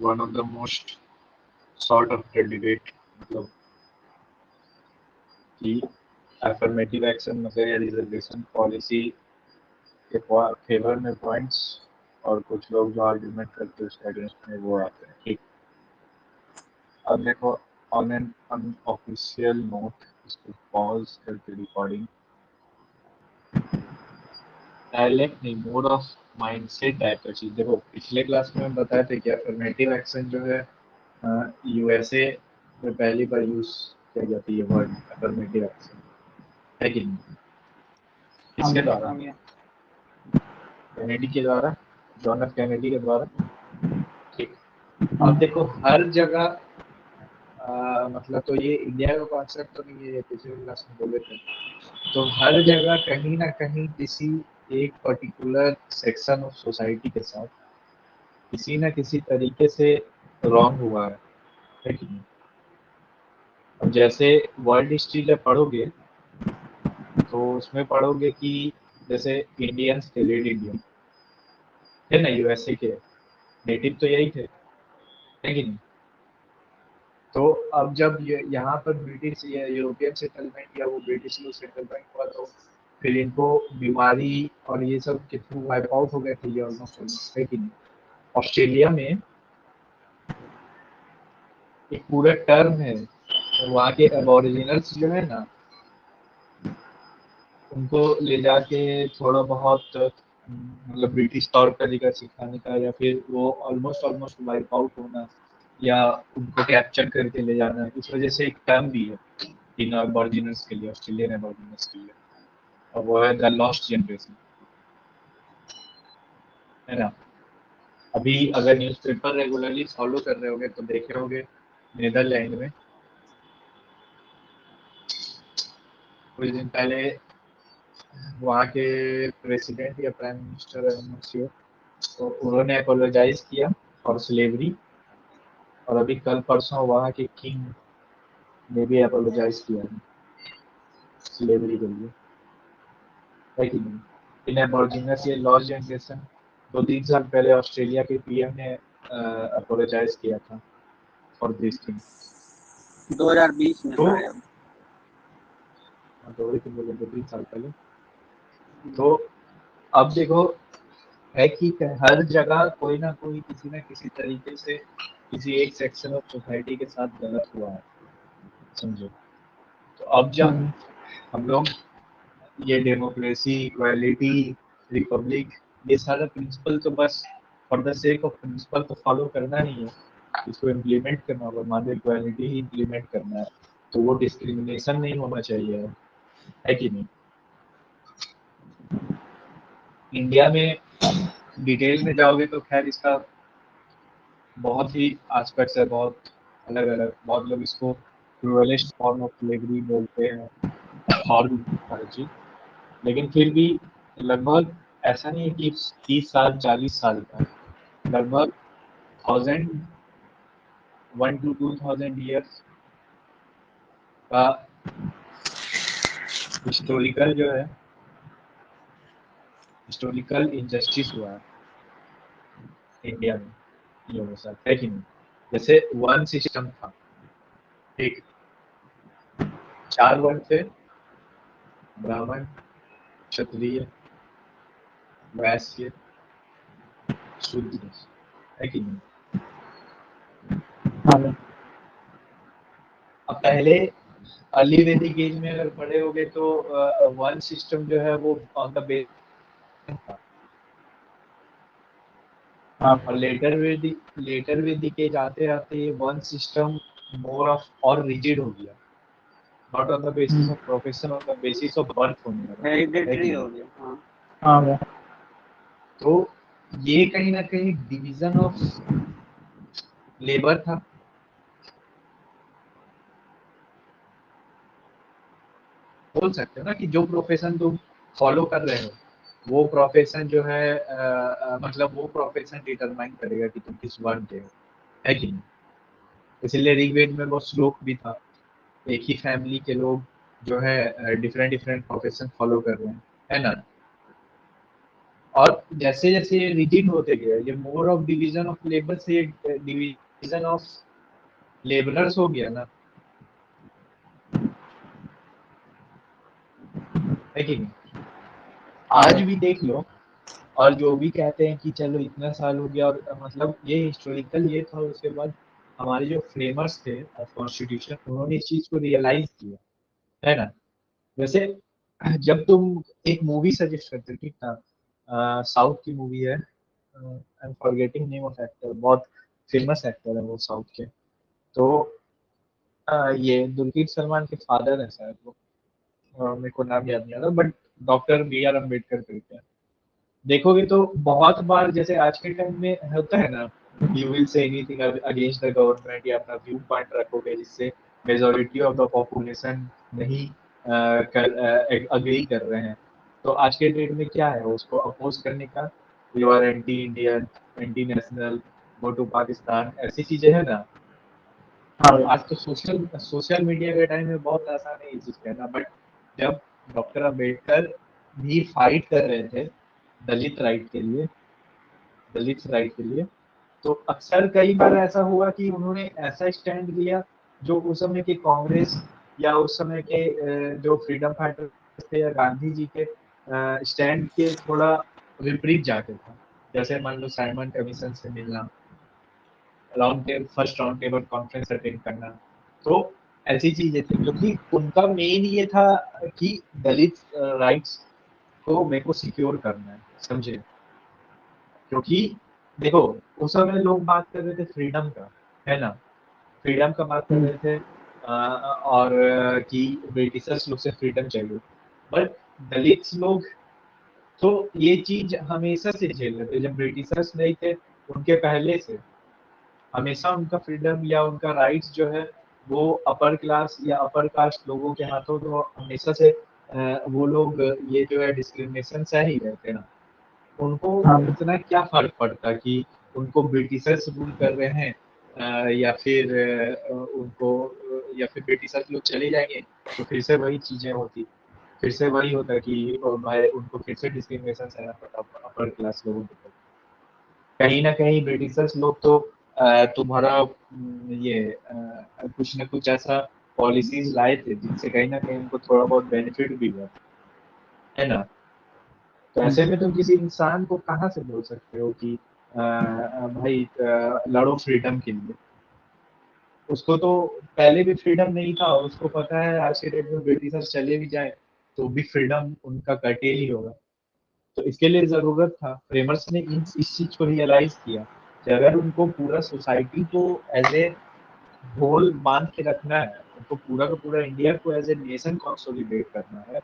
one of the most sort of candidate मतलब कि affirmative action या reservation, policy के फेवर में पॉइंट्स और कुछ लोग जो आर्ग्यूमेंट करते हैं उसके अगेंस्ट में वो आते हैं, ठीक? अब देखो ऑन एन अनऑफिशियल नोट इसको पॉज करके रिकॉर्डिंग डायलेक्ट नहीं मोड ऑफ़ माइंडसेट टाइप का चीज़। देखो पिछले क्लास में हम बताए थे कि अफर्मेटिव एक्शन जो है यूएसए में पहली बार यूज़ किया जाती है वर्ड अफर्मेटिव एक्शन है कि नहीं? किसके द्वारा? कैनेडी के द्वारा? जॉन एफ़ कैनेडी के द्वारा? ठीक। अब देखो हर जगह मतलब तो ये इंडिया का कॉन्सेप्ट तो नहीं है पिछले क्लास में बोले थे। तो हर जगह कहीं ना कहीं किसी एक पर्टिकुलर सेक्शन ऑफ़ सोसाइटी के साथ किसी ना किसी तरीके से रॉन्ग हुआ है है अब जैसे वर्ल्ड हिस्ट्री जब पढ़ोगे तो उसमें पढ़ोगे कि जैसे इंडियंस थे रेड इंडियन थे ना यूएसए के नेटिव तो यही थे, है तो अब जब यहाँ पर ब्रिटिश या यूरोपियन सेटलमेंट या वो ब्रिटिश लोग सेटलमेंट हुआ तो फिर इनको बीमारी और ये सब के थ्रू वाइप आउट हो गए थे ये ऑलमोस्ट है कि नहीं। ऑस्ट्रेलिया में एक पूरा टर्म है वहाँ के एबोरिजिनल्स जो है ना, उनको ले जाके थोड़ा बहुत मतलब ब्रिटिश तौर तरीका सिखाने का या फिर वो ऑलमोस्ट ऑलमोस्ट वाइप आउट होना, या उनको कैप्चर करके ले जाना, इस वजह से एक टर्म भी है, इन एबोरिजिनल्स के लिए, ऑस्ट्रेलियन एबोरिजिनल्स के लिए। और वो है द लॉस्ट जनरेशन है ना? अभी अगर न्यूज़पेपर रेगुलरली फॉलो कर रहे होगे तो देखे होगे नीदरलैंड में। कुछ दिन पहले वहाँ के प्रेसिडेंट या प्राइम मिनिस्टर तो उन्होंने अपोलोजाइज किया फॉर स्लेवरी और अभी कल परसों वहाँ के किंग ने भी अपोलोजाइज किया स्लेवरी के लिए। है कि नहीं? इन एबॉर्जिनस ये लॉस जनरेशन दो तीन साल पहले ऑस्ट्रेलिया के पीएम ने अपोलोजाइज किया था फॉर दिस थिंग 2020 में तो दो तीन साल पहले। तो अब देखो है कि हर जगह कोई ना कोई किसी ना किसी तरीके से किसी एक सेक्शन ऑफ़ सोसाइटी के साथ गलत हुआ है समझो। तो अब जब हम लोग ये डेमोक्रेसी इक्वालिटी रिपब्लिक ये सारा प्रिंसिपल तो बस for the sake of principle तो फॉलो करना नहीं है। इसको इम्प्लीमेंट करना होगा, मान इक्वालिटी ही इम्प्लीमेंट करना है तो वो डिस्क्रिमिनेशन नहीं होना चाहिए। है कि नहीं? इंडिया में डिटेल में जाओगे तो खैर इसका बहुत ही आस्पेक्ट्स है, बहुत अलग अलग बहुत लोग इसको फॉर्म ऑफ़ बोलते हैं। और भी चीज़। लेकिन फिर भी लगभग ऐसा नहीं है कि तीस साल, चालीस साल का लगभग thousand one two two thousand years का हिस्टोरिकल जो है हिस्टोरिकल इंजस्टिस हुआ है इंडिया में, लोगों के साथ, है कि नहीं? जैसे वन सिस्टम था, ठीक। चार वर्ण थे, ब्राह्मण क्षत्रिय वैश्य शूद्र है कि नहीं हाँ अब पहले अर्ली वैदिक एज में अगर पढ़े गए तो वन सिस्टम जो है वो ऑन द बेस हाँ और लेटर वैदिक लेटर वैदिक एज आते आते वन सिस्टम मोर ऑफ़ और रिजिड हो गया। Not on the basis of profession on the basis of birth होने हेरिडेटरी हो गया हाँ। हाँ तो ये कहीं ना कहीं डिवीज़न ऑफ़ लेबर था। बोल सकते हो ना कि जो प्रोफेशन तुम फॉलो कर रहे हो वो प्रोफेशन जो है अ, अ, मतलब वो प्रोफेशन डिटरमाइन करेगा कि तुम किस वर्ण के हो। है कि नहीं? इसलिए ऋग्वेद में वो श्लोक भी था। एक ही फैमिली के लोग जो है डिफरेंट डिफरेंट प्रोफेशन फॉलो कर रहे हैं, है ना? और जैसे जैसे ये रिजिड होते गए, ये more of division of labour से डिवीज़न ऑफ़ लेबरर्स हो गया ना? कि नहीं? आज भी देख लो, और जो भी कहते हैं कि चलो इतना साल हो गया, और मतलब ये हिस्टोरिकल ये था, उसके बाद हमारे जो फ्रेमर्स थे कॉन्स्टिट्यूशन उन्होंने इस चीज़ को रियलाइज़ किया है ना? वैसे जब तुम एक मूवी सजेस्ट करते ठीक ना साउथ की मूवी है I am forgetting name of actor बहुत फ़ेमस एक्टर है वो साउथ के। तो uh, ये दुलकीर सलमान के फादर है शायद वो। मेरे को नाम याद नहीं आ रहा but doctor B R Ambedkar करके देखोगे तो बहुत बार जैसे आज के टाइम में होता है ना you will say anything against the government या अपना व्यू पॉइंट रखोगे जिससे मेजोरिटी ऑफ़ द पॉपुलेशन नहीं अग्री कर रहे हैं। तो आज के डेट में क्या है? उसको अपोज करने का? You are anti Indian anti national go to Pakistan ऐसी चीज़ें है ना? हाँ। आज तो सोशल सोशल मीडिया के टाइम में बहुत आसान है ये चीज़ कहना बट जब डॉक्टर अंबेडकर भी फाइट कर रहे थे दलित राइट के लिए दलित राइट के लिए तो अक्सर कई बार ऐसा हुआ कि उन्होंने ऐसा स्टैंड लिया जो उस समय के कांग्रेस या उस समय के जो फ्रीडम फाइटर थे या गांधी जी के स्टैंड के थोड़ा विपरीत जाके था। जैसे मान लो साइमन कमीशन से मिलना round table first round table conference attend करना तो ऐसी चीज़ें थी क्योंकि उनका मेन ये था कि दलित राइट्स को मेरे को सिक्योर करना है, समझे? क्योंकि देखो, उस समय लोग बात कर रहे थे फ्रीडम का, है ना? फ्रीडम का बात कर रहे थे और, कि ब्रिटिशर्स लोग से फ्रीडम चाहिए। बट दलित लोग तो ये चीज़ हमेशा से झेल रहे थे। जब ब्रिटिशर्स नहीं थे, उनके पहले से। हमेशा उनका फ्रीडम या उनका राइट्स जो है, वो अपर क्लास या अपर कास्ट लोगों के हाथों तो हमेशा से वो लोग ये जो है डिस्क्रिमिनेशन से ही रहते ना उनको हाँ। इतना क्या फ़र्क पड़ता कि उनको ब्रिटिशर्स रूल कर रहे हैं या फिर उनको या फिर ब्रिटिशर्स लोग चले जाएँगे तो फिर से वही चीज़ें होती। फिर से वही होता कि भाई उनको फिर से डिस्क्रिमिनेशन सहना पड़ता अपर क्लास लोगों के। कहीं ना कहीं ब्रिटिशर्स लोग तो तुम्हारा ये कुछ ना कुछ ऐसा पॉलिसीज़ लाए थे जिनसे कहीं ना कहीं उनको थोड़ा बहुत बेनिफिट भी हुआ। है ना? तो ऐसे में तुम किसी इंसान को कहाँ से बोल सकते हो कि आ, भाई लड़ो फ्रीडम के लिए? उसको तो पहले भी फ्रीडम नहीं था उसको पता है आज के डेट में ब्रिटिशर्स चले भी जाए तो भी फ्रीडम उनका कटे ही होगा। तो इसके लिए ज़रूरत था। फ्रेमर्स ने इन इस चीज़ को रियलाइज़ किया कि अगर उनको पूरा सोसाइटी को एज ए होल बाँध के रखना है उनको पूरा का पूरा इंडिया को एज ए नेशन कंसोलिडेट करना है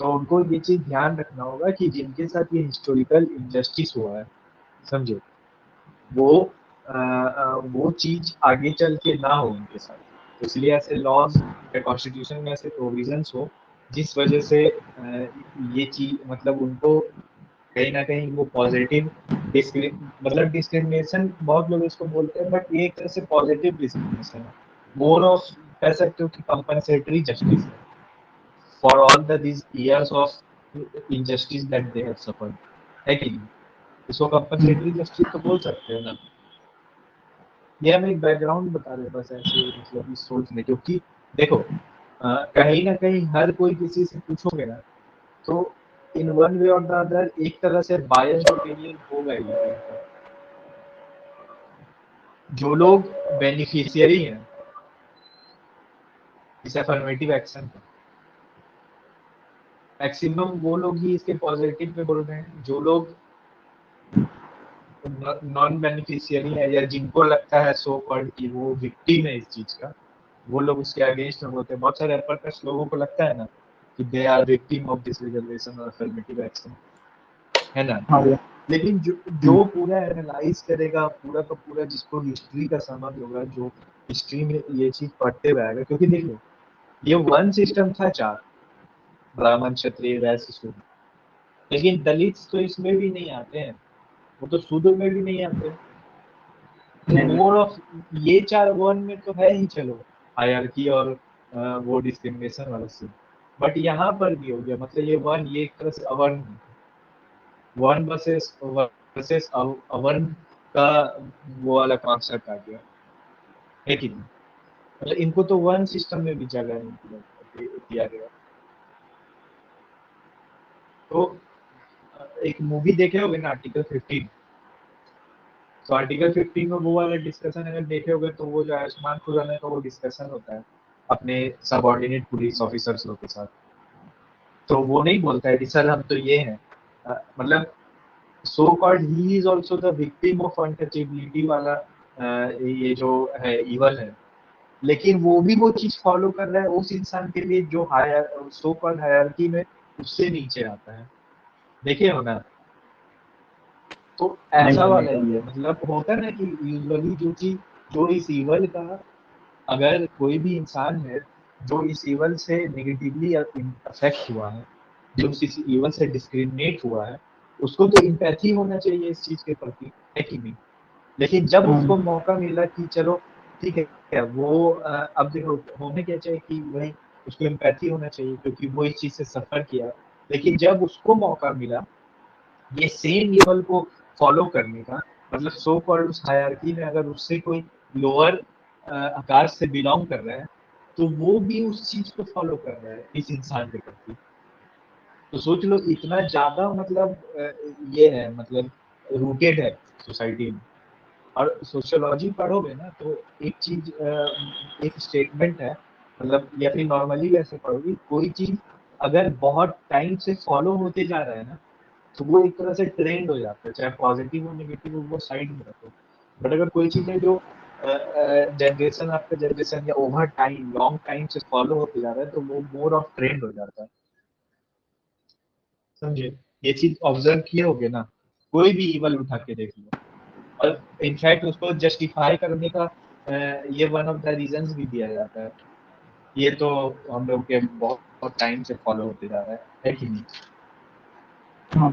तो उनको ये चीज़ ध्यान रखना होगा कि जिनके साथ ये हिस्टोरिकल इंजस्टिस हुआ है समझे? वो आ, आ, वो चीज़ आगे चल के ना हो उनके साथ। तो इसलिए ऐसे लॉज या कॉन्स्टिट्यूशन में ऐसे प्रोविज़न हो जिस वजह से ये चीज़ मतलब उनको कहीं ना कहीं वो पॉजिटिव मतलब डिस्क्रिमिनेशन बहुत लोग इसको बोलते हैं बट ये एक तरह से पॉजिटिव डिस्क्रिमिनेशन है। मोर ऑफ़ कह सकते हो कि कंपनसेटरी जस्टिस है। For all the this years of injustice that they have suffered है इसको कंपनसेटरी जस्टिस तो बोल सकते हैं ना। ये हम एक बैकग्राउंड बता रहे बस ऐसे मतलब इस सोच में, क्योंकि देखो कहीं ना कहीं हर कोई किसी से पूछोगे ना तो इन वन वे और द अदर एक तरह से बायस्ड ओपिनियन होगा ही जो लोग बेनिफिशियरी हैं, इस अफर्मेटिव एक्शन का मैक्सिमम वो लोग ही इसके पॉजिटिव पे बोल रहे हैं। जो लोग नॉन बेनिफिशियरी है या जिनको लगता है सो कॉल्ड कि वो विक्टिम है इस चीज़ का वो लोग उसके अगेंस्ट में होते हैं। बहुत सारे अपर कास्ट लोगों को लगता है ना कि they are victim of this reservation और अफर्मेटिव एक्शन है ना? हाँ लेकिन जो जो पूरा एनालाइज करेगा पूरा का पूरा जिसको हिस्ट्री का समझ होगा जो हिस्ट्री में ये चीज़ पढ़ते रहेगा क्योंकि देखो ये वन सिस्टम था चार। ब्राह्मण क्षत्रिय वैश्य शूद्र लेकिन दलित तो इसमें भी नहीं आते हैं। वो तो शूद्र में भी नहीं आते मोर ऑफ़ ये चार वन में तो है ही चलो हायरकी और वो डिस्क्रिमिनेशन वाला सीन बट यहाँ पर भी हो गया मतलब ये वन ये एक तरह से अवन वन वर्सेस वर्सेस अवन का वो वाला कॉन्सेप्ट आ गया। कि नहीं मतलब इनको तो वन सिस्टम में भी जगह नहीं दिया गया। तो एक मूवी देखे होगे ना आर्टिकल 15 तो आर्टिकल 15 में वो वाला डिस्कशन अगर देखे होगे तो वो जो आयुष्मान खुराना का वो डिस्कशन होता है, अपने सबऑर्डिनेट पुलिस ऑफिसर्स के साथ। तो वो नहीं बोलता है कि, सर, हम तो ये हैं। मतलब so called he is also the victim of untouchability वाला ये जो है इवल है। लेकिन वो भी वो चीज़ फॉलो कर रहा है उस इंसान के लिए जो हायर सो कॉल्ड हायरकी में उससे नीचे आता है। देखिए हो ना? तो ऐसा वाला ही है मतलब होता है ना कि यूजुअली जो चीज़ जो इस इवल का अगर कोई भी इंसान है जो इस इवल से नेगेटिवली अफेक्ट हुआ है जो इस इवल से डिस्क्रिमिनेट हुआ है उसको तो इम्पैथी होना चाहिए इस चीज़ के प्रति है कि नहीं? लेकिन जब हाँ। उसको मौका मिला कि चलो ठीक है वो अब देखो होने क्या चाहिए कि वही उसको एम्पैथी होना चाहिए, क्योंकि वो इस चीज़ से सफ़र किया। लेकिन जब उसको मौका मिला, ये सेम लेवल को फॉलो करने का मतलब सो कॉल्ड उस हायरकी में अगर उससे कोई लोअर आकार से बिलोंग कर रहा है तो वो भी उस चीज़ को फॉलो कर रहा है इस इंसान के प्रति। तो सोच लो, इतना ज़्यादा मतलब ये है मतलब रूटेड है सोसाइटी में। और सोशियोलॉजी पढ़ोगे ना तो एक चीज़ एक स्टेटमेंट है मतलब या फिर नॉर्मली वैसे पढ़ोगे कोई चीज़ अगर बहुत टाइम से फॉलो होते जा रहा है ना तो वो एक तरह से ट्रेंड हो जाता है, चाहे पॉजिटिव हो नेगेटिव हो, वो साइड में रखो। बट अगर कोई चीज़ है जो जनरेशन आफ्टर जनरेशन या ओवर टाइम लॉन्ग टाइम से फॉलो होते जा रहा है तो वो मोर ऑफ़ ट्रेंड हो जाता है। समझे? ये चीज़ ऑब्ज़र्व किए होगे ना, कोई भी इवल उठा के देख लो। और इनफैक्ट उसको जस्टिफाई करने का ये वन ऑफ़ द रीजंस भी दिया जाता है। ये तो हम लोग के बहुत टाइम से फॉलो होते जा रहा है है कि नहीं? हाँ।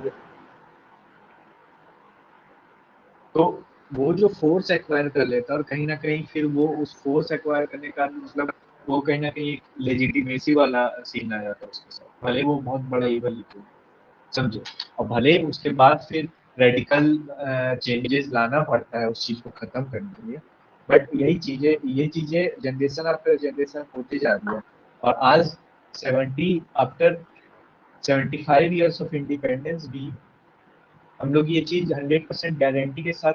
तो वो जो फोर्स एक्वायर कर लेता है और कहीं ना कहीं फिर वो उस फोर्स एक्वायर करने का मतलब वो कहीं ना कहीं लेजिटिमेसी वाला सीन आ जाता है उसके साथ। भले वो बहुत बड़ा इवल लिखो समझे। और भले उसके बाद फिर रेडिकल चेंजेस लाना पड़ता है उस चीज़ को खत्म करने के लिए बट यही चीज़ें ये चीज़ें जनरेशन आफ्टर जनरेशन होती जा रही है। और आज 70 आफ्टर 75 इयर्स ऑफ़ इंडिपेंडेंस भी हम लोग ये चीज़ 100 परसेंट गारंटी के साथ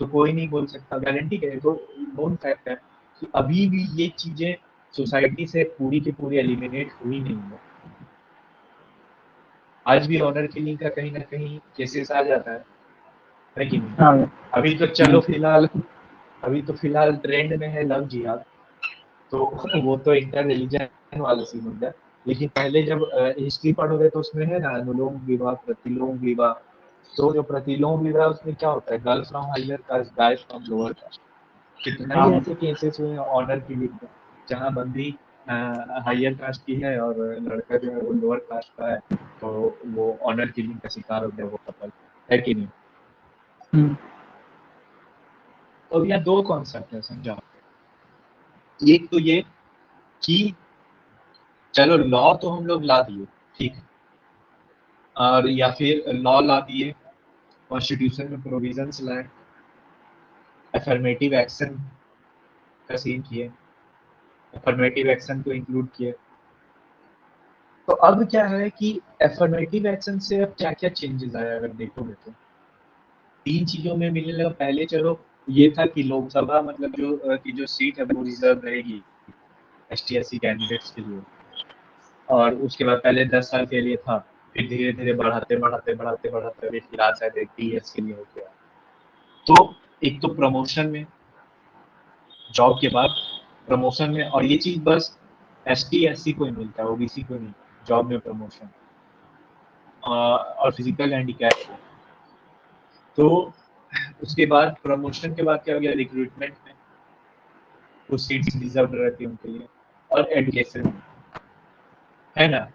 तो कोई नहीं बोल सकता। गारंटी के तो नोन फैक्ट है कि अभी भी ये चीज़ें सोसाइटी से पूरी की पूरी एलिमिनेट हुई नहीं है। आज भी ऑनर किलिंग का कहीं ना कहीं केसेस आ जाता है। लेकिन हाँ। अभी तो चलो फ़िलहाल अभी तो फ़िलहाल ट्रेंड में है लव जिहाद। तो वो तो इंटर रिलीजन वाला सीन हो गया। लेकिन पहले जब हिस्ट्री पढ़ोगे तो उसमें है ना अनुलोम विवाह प्रतिलोम विवाह। तो जो प्रतिलोम विवाह उसमें क्या होता है? Girl from higher caste guy from lower caste कितना ही। ऐसे केसेस हुए ऑनर की लिए। जहाँ बंदी हायर कास्ट की है और लड़का जो है वो लोअर कास्ट का है तो वो ऑनर किलिंग का शिकार हो गया वो कपल है कि नहीं? हम्म। तो यहाँ दो कॉन्सेप्ट है, समझा? एक तो ये कि चलो लॉ तो हम लोग ला दिए, ठीक और या फिर लॉ ला दिए कॉन्स्टिट्यूशन में प्रोविजंस लाए अफर्मेटिव एक्शन का सीन किए अफर्मेटिव एक्शन को इंक्लूड किए। तो अब क्या है कि एफर्मेटिव एक्शन से अब क्या क्या चेंजेस आया अगर देखोगे तो। तीन चीज़ों में मिलने लगा, पहले चलो ये था कि लोकसभा मतलब जो की जो सीट है वो रिज़र्व रहेगी एस टी कैंडिडेट्स के लिए। और उसके बाद पहले दस साल के लिए था, फिर धीरे धीरे बढ़ाते बढ़ाते बढ़ाते बढ़ाते अभी फ़िलहाल शायद एक ईयर्स के लिए हो गया। तो एक तो प्रमोशन में जॉब के बाद प्रमोशन में, और ये चीज़ बस एस टी एस सी को ही मिलता है ओबीसी को नहीं जॉब में प्रमोशन और फ़िज़िकल हैंडीकैप तो उसके बाद प्रमोशन के बाद क्या हो गया? रिक्रूटमेंट में कुछ सीट्स रिज़र्व रहती है उनके लिए और एडुकेशन है ना?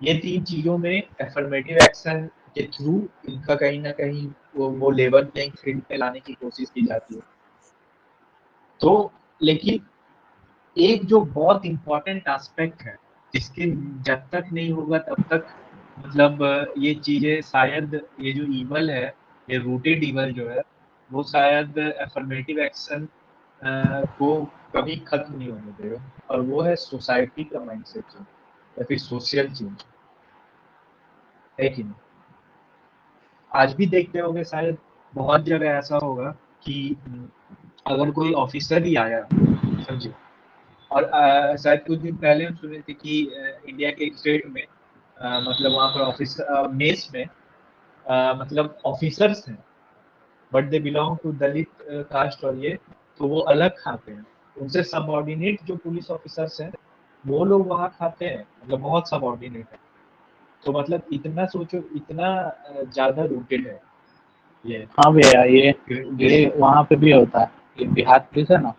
ये तीन चीज़ों में एफर्मेटिव एक्शन के थ्रू इनका कहीं ना कहीं वो वो लेवल प्लेइंग फ़ील्ड पे लाने की कोशिश की जाती है। तो लेकिन एक जो बहुत इंपॉर्टेंट एस्पेक्ट है, जिसके जब तक नहीं होगा तब तक मतलब ये चीज़ें शायद ये जो ईवल है ये रूटेड ईवल जो है वो शायद एफर्मेटिव एक्शन को कभी खत्म नहीं होने देगा और वो है सोसाइटी का माइंडसेट चेंज या फिर सोशल चेंज है कि नहीं? आज भी देखते होंगे शायद बहुत जगह ऐसा होगा कि अगर कोई ऑफिसर ही आया समझे? और शायद कुछ दिन पहले हम सुने थे कि इंडिया के स्टेट में आ, मतलब वहाँ पर ऑफ़िस मेस में आ, मतलब ऑफिसर्स हैं but they belong to Dalit caste और ये तो वो अलग खाते हैं। उनसे सबऑर्डिनेट जो पुलिस ऑफिसर्स हैं वो लोग वहाँ खाते हैं मतलब बहुत सबऑर्डिनेट है। तो मतलब इतना सोचो इतना ज़्यादा रूटेड है ये। हाँ भैया ये ये वहाँ पे भी होता है। ये बिहार पुलिस है ना?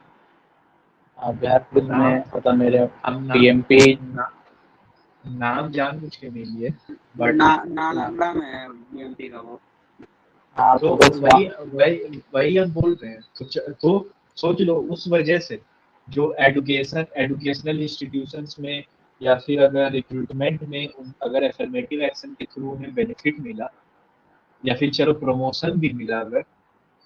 बिहार पुलिस में होता मेरे पीएमपी नाम जान कुछ के नहीं लिए बट ना नालंदा में है पीएमपी का वो हाँ तो, तो वही वही वही हम बोल रहे हैं। तो, तो सोच लो उस वजह से जो एडुकेशन एडुकेशनल इंस्टीट्यूशंस में या फिर अगर रिक्रूटमेंट में अगर एफर्मेटिव एक्शन के थ्रू उन्हें बेनिफिट मिला या फिर चलो प्रमोशन भी मिला अगर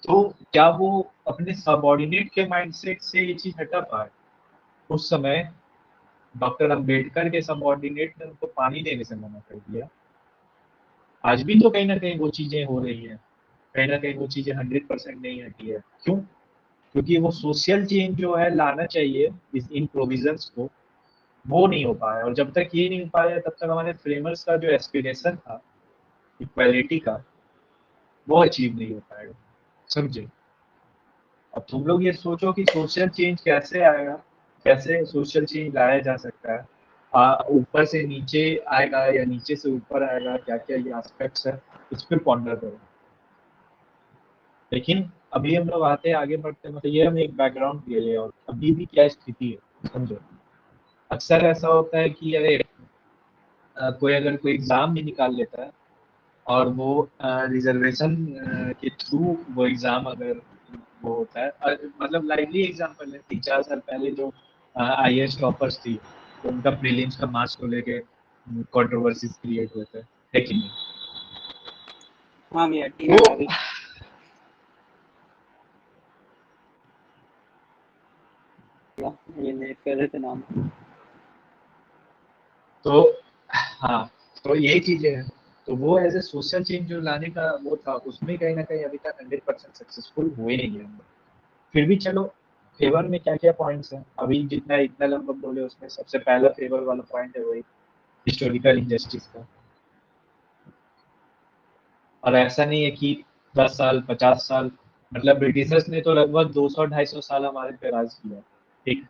तो क्या वो अपने सबॉर्डिनेट के माइंडसेट से ये चीज़ हटा पाए? उस समय डॉक्टर अंबेडकर के सबॉर्डिनेट ने उनको पानी देने से मना कर दिया। आज भी तो कहीं ना कहीं वो चीज़ें हो रही है। कहीं ना कहीं वो चीज़ें हंड्रेड परसेंट नहीं हटी है। क्यों? क्योंकि वो सोशल चेंज जो है, लाना चाहिए इस इन प्रोविजंस को। वो नहीं हो पाया। और जब तक ये नहीं हो पाया, तब तक हमारे फ्रेमर्स का जो एस्पिरेशन था इक्वालिटी का, वो अचीव नहीं हो पाएगा समझे? अब तुम लोग ये सोचो कि सोशल चेंज कैसे आएगा? कैसे सोशल चेंज लाया जा सकता है? ऊपर से नीचे आएगा या नीचे से ऊपर आएगा? क्या क्या ये एस्पेक्ट्स है? इस पर पॉन्डर करो। लेकिन अभी हम लोग आते हैं, आगे बढ़ते मतलब ये हम एक बैकग्राउंड दे रहे और अभी भी क्या स्थिति है, समझो। अक्सर ऐसा होता है कि अरे कोई अगर कोई एग्ज़ाम भी निकाल लेता है और वो रिजर्वेशन के थ्रू वो एग्ज़ाम अगर वो होता है मतलब लाइवली एग्ज़ाम्पल है तीन चार साल पहले जो आई एस टॉपर्स थी तो उनका प्रीलिम्स का मार्क्स को लेके कंट्रोवर्सीज क्रिएट हुए थे है कि नहीं? हाँ भैया ये कर रहे थे नाम। तो हाँ तो यही चीज़ें हैं। तो वो एज ए सोशल चेंज जो लाने का वो था उसमें कहीं ना कहीं अभी तक हंड्रेड परसेंट सक्सेसफुल हुए नहीं है। फिर भी चलो फेवर में क्या क्या पॉइंट्स हैं? अभी जितना इतना लंबा बोले उसमें सबसे पहला फेवर वाला पॉइंट है वही हिस्टोरिकल इंजस्टिस का। और ऐसा नहीं है कि दस साल, पचास साल मतलब ब्रिटिशर्स ने तो लगभग 200-250 साल हमारे पे राज किया। ठीक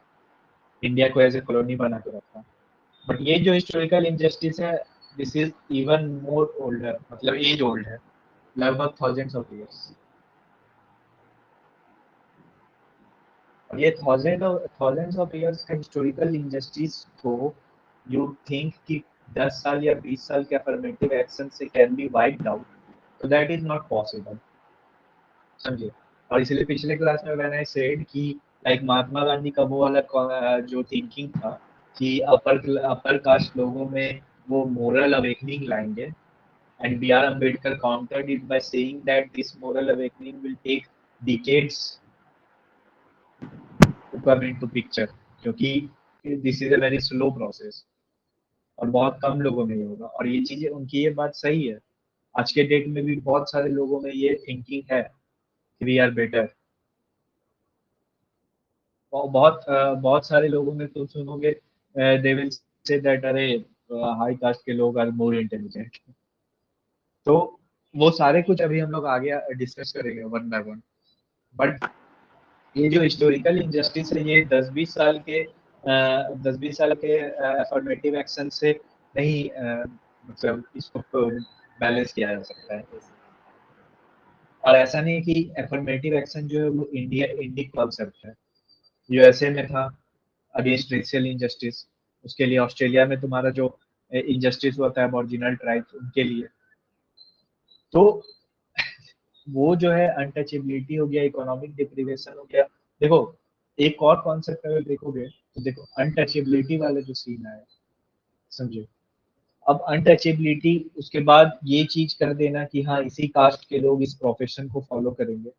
इंडिया को एज ए कॉलोनी बना के रखा। बट ये जो हिस्टोरिकल इंजस्टिस है this is even more older मतलब एज ओल्ड है। लगभग थाउजेंड्स ऑफ़ इयर्स ये थाउज़ेंड थाउजेंड्स ऑफ़ इयर्स का हिस्टोरिकल इंजस्टिस को यू थिंक कि 10 साल या 20 साल के अफर्मेटिव एक्शन से कैन बी वाइप्ड आउट तो दैट इज़ नॉट पॉसिबल समझिए और इसलिए पिछले क्लास में मैंने सेड कि लाइक महात्मा गांधी का वो वाला जो थिंकिंग था कि अपर अपर कास्ट लोगों में वो मोरल अवेकनिंग लाएँगे. And B R Ambedkar countered it by saying that this moral awakening will take decades to come into picture क्योंकि this is a very slow process और बहुत कम लोगों में होगा। और ये चीज़ें, उनकी ये बात सही है। आज के डेट में भी बहुत सारे लोगों में ये थिंकिंग है कि वी आर बेटर बहुत बहुत सारे लोगों में तो सुनोगे दे विल से दैट अरे हाई कास्ट के लोग आर मोर इंटेलिजेंट तो वो सारे कुछ अभी हम लोग आगे डिस्कस करेंगे वन बाय वन बट ये जो हिस्टोरिकल इंजस्टिस है, ये दस बीस साल के दस बीस साल के अफर्मेटिव एक्शन से नहीं मतलब इसको बैलेंस किया जा सकता है। और ऐसा नहीं कि एफर्मेटिव एक्शन जो है वो इंडिया इंडिक कॉन्सेप्ट है। यूएसए में था अगेंस्ट रेशियल इनजस्टिस उसके लिए ऑस्ट्रेलिया में तुम्हारा जो इनजस्टिस हुआ था अबॉरिजिनल ट्राइब्स उनके लिए। तो वो जो है अनटचेबिलिटी हो गया इकोनॉमिक डिप्रीवेशन हो गया। देखो, एक और कॉन्सेप्ट अगर देखोगे तो देखो अनटचेबिलिटी वाले जो सीन आए समझे? अब अनटचेबिलिटी उसके बाद ये चीज़ कर देना कि हाँ इसी कास्ट के लोग इस प्रोफेशन को फॉलो करेंगे।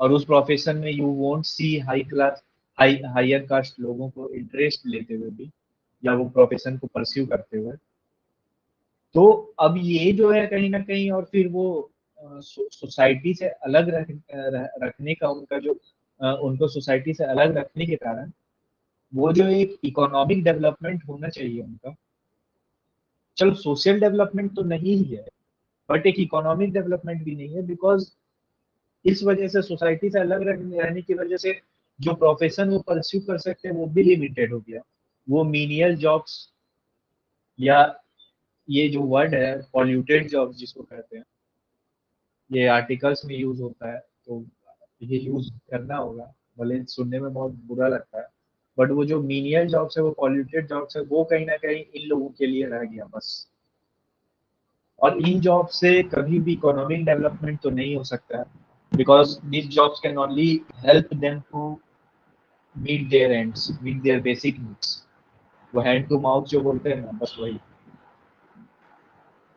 और उस प्रोफेशन में you won't see high class high higher caste लोगों को इंटरेस्ट लेते हुए भी, या वो प्रोफेशन को परस्यू करते हुए। तो अब ये जो है कहीं ना कहीं और फिर वो सोसाइटी से अलग रख, रखने का उनका जो उनको सोसाइटी से अलग रखने के कारण वो जो एक इकोनॉमिक डेवलपमेंट होना चाहिए उनका। चलो सोशल डेवलपमेंट तो नहीं ही है बट एक इकोनॉमिक डेवलपमेंट भी नहीं है बिकॉज़ इस वजह से सोसाइटी से अलग रहने की वजह से जो प्रोफेशन वो परस्यू कर सकते हैं वो भी लिमिटेड हो गया। वो मीनियल जॉब्स या ये जो वर्ड है पॉल्यूटेड जॉब्स जिसको कहते हैं, ये आर्टिकल्स में यूज़ होता है तो ये यूज़ करना होगा। भले सुनने में बहुत बुरा लगता है बट वो जो मीनियल जॉब्स है, वो पॉल्यूटेड जॉब्स है, वो कहीं ना कहीं इन लोगों के लिए रह गया बस। और इन जॉब से कभी भी इकोनॉमिक डेवलपमेंट तो नहीं हो सकता है because this jobs can only help them to meet their ends meet their basic needs वो हैंड टू माउथ जो बोलते हैं ना, बस वही।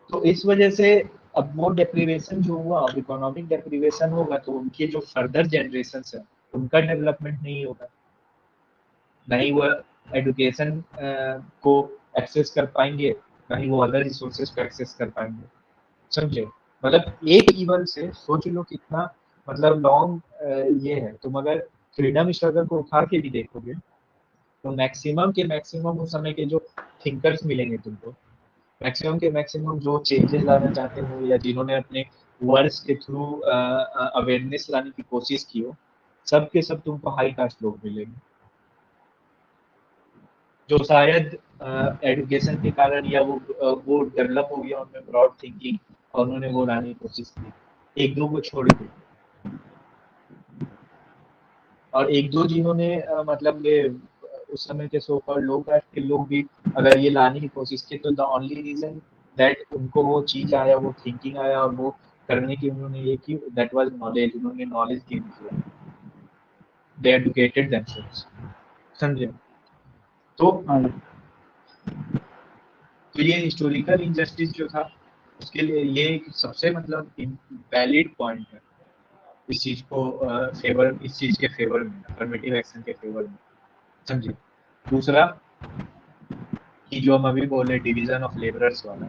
तो इस वजह से अब वो डेप्रीवेशन जो हुआ, अब इकोनॉमिक डेप्रीवेशन होगा तो उनके जो फर्दर जनरेशन है, उनका डेवलपमेंट नहीं होगा। नहीं वो एडुकेशन को एक्सेस कर पाएँगे नहीं वो अदर रिसोर्सेज को एक्सेस कर पाएँगे। समझे? मतलब एक ईवल से सोच लो कितना मतलब लॉन्ग ये है। तुम अगर फ्रीडम स्ट्रगल को उठा के भी देखोगे तो मैक्सिमम के मैक्सिमम उस समय के जो थिंकर्स मिलेंगे तुमको। मैक्सिमम के मैक्सिमम जो चेंजेस लाना चाहते हो या जिन्होंने अपने वर्ड्स के थ्रू अवेयरनेस लाने की कोशिश की हो, सब के सब तुमको हाई कास्ट लोग मिलेंगे। जो शायद एजुकेशन के कारण या वो वो डेवलप हो गया, उनमें ब्रॉड थिंकिंग और उन्होंने वो लाने की कोशिश की। एक दो को छोड़ के और एक दो जिन्होंने मतलब ये, उस समय के सो कॉल्ड लो कास्ट के लोग भी अगर ये लाने की कोशिश की तो द ओनली रीजन दैट उनको वो चीज़ आया वो थिंकिंग आया और वो करने की उन्होंने ये की दैट वाज नॉलेज उन्होंने नॉलेज की दे एडुकेटेड देमसेल्व्स समझे? तो हाँ। तो ये हिस्टोरिकल इंजस्टिस जो था उसके लिए ये सबसे मतलब वैलिड पॉइंट है। इस चीज़ को फेवर इस चीज़ के फेवर में अफर्मेटिव एक्शन के फेवर में। समझिए दूसरा जो हम अभी बोले डिवीज़न ऑफ़ लेबरर्स वाला।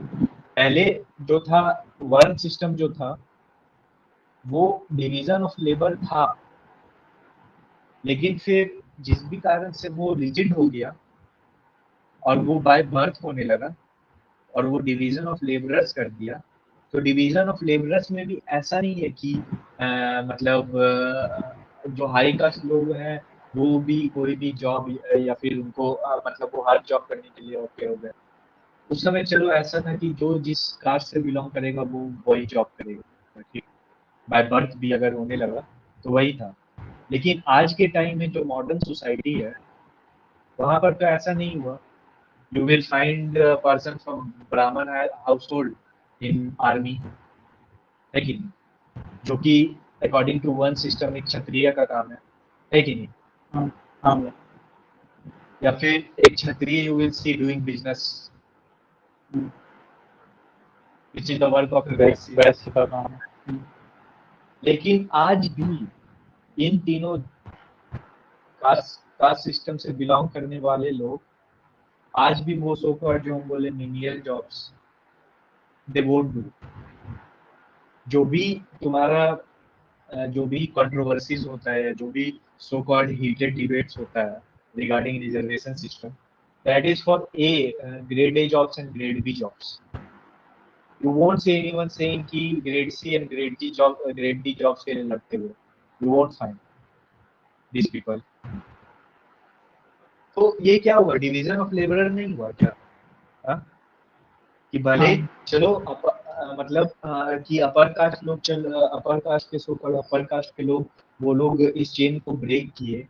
पहले जो था वर्क सिस्टम जो था वो डिवीज़न ऑफ़ लेबर था। लेकिन फिर जिस भी कारण से वो रिजिड हो गया और वो बाय बर्थ होने लगा और वो डिवीज़न ऑफ़ लेबरर्स कर दिया तो डिवीज़न ऑफ़ लेबरर्स में भी ऐसा नहीं है कि आ, मतलब जो हाई कास्ट लोग हैं वो भी कोई भी जॉब या फिर उनको मतलब वो हर जॉब करने के लिए ओके हो गए उस समय चलो, ऐसा था कि जो जिस कास्ट से बिलोंग करेगा, वो वही जॉब करेगा। ठीक? बाय बर्थ भी अगर होने लगा तो वही था। लेकिन आज के टाइम में जो मॉडर्न सोसाइटी है, वहाँ पर तो ऐसा नहीं हुआ। You will find a person from Brahman household in army, है कि नहीं? जो कि अकॉर्डिंग टू वन सिस्टम एक क्षत्रिय का काम है है कि नहीं? हाँ, या फिर एक Kshatriya you will see doing business which is the work of Vaishya का काम लेकिन आज भी इन तीनों कास्ट कास्ट सिस्टम से बिलोंग करने वाले लोग आज भी वो सो कॉल्ड जो हम बोले menial jobs they won't do जो भी तुम्हारा जो भी कंट्रोवर्सीज होता है जो भी सो कॉल्ड हीटेड डिबेट्स होता है regarding reservation system that is for a grade A jobs and grade B jobs you won't see anyone saying कि grade C and grade D job grade D jobs के लिए लड़ते हुए. You won't find these people. तो ये क्या हुआ? Division of labour नहीं हुआ क्या? हा? कि भले हाँ. चलो अप, आ, मतलब कि अपर कास्ट लोग चल अपर कास्ट के सो अपर कास्ट के लोग, वो लोग इस चेन को ब्रेक किए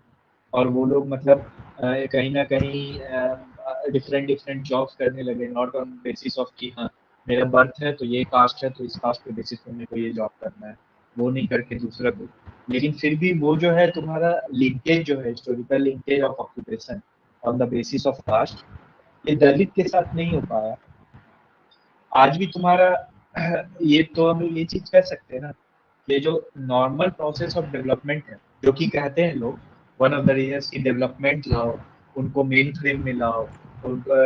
और वो लोग मतलब कहीं ना कहीं डिफरेंट डिफरेंट जॉब्स करने लगे नॉट ऑन बेसिस ऑफ़ कि हाँ मेरा बर्थ है तो ये कास्ट है तो इस कास्ट के बेसिस पे मेरे को ये जॉब करना है। वो नहीं करके दूसरा को लेकिन फिर भी वो जो है तुम्हारा लिंकेज जो है historical linkage of occupation on the basis of caste, ये दलित के साथ नहीं हो पाया। आज भी तुम्हारा ये तो हम ये चीज़ कह सकते हैं ना, ये जो नॉर्मल प्रोसेस ऑफ़ डेवलपमेंट है, जो कि कहते हैं लोग वन ऑफ़ द रीजन की डेवलपमेंट लाओ, उनको मेन फ्रेम में लाओ, उनको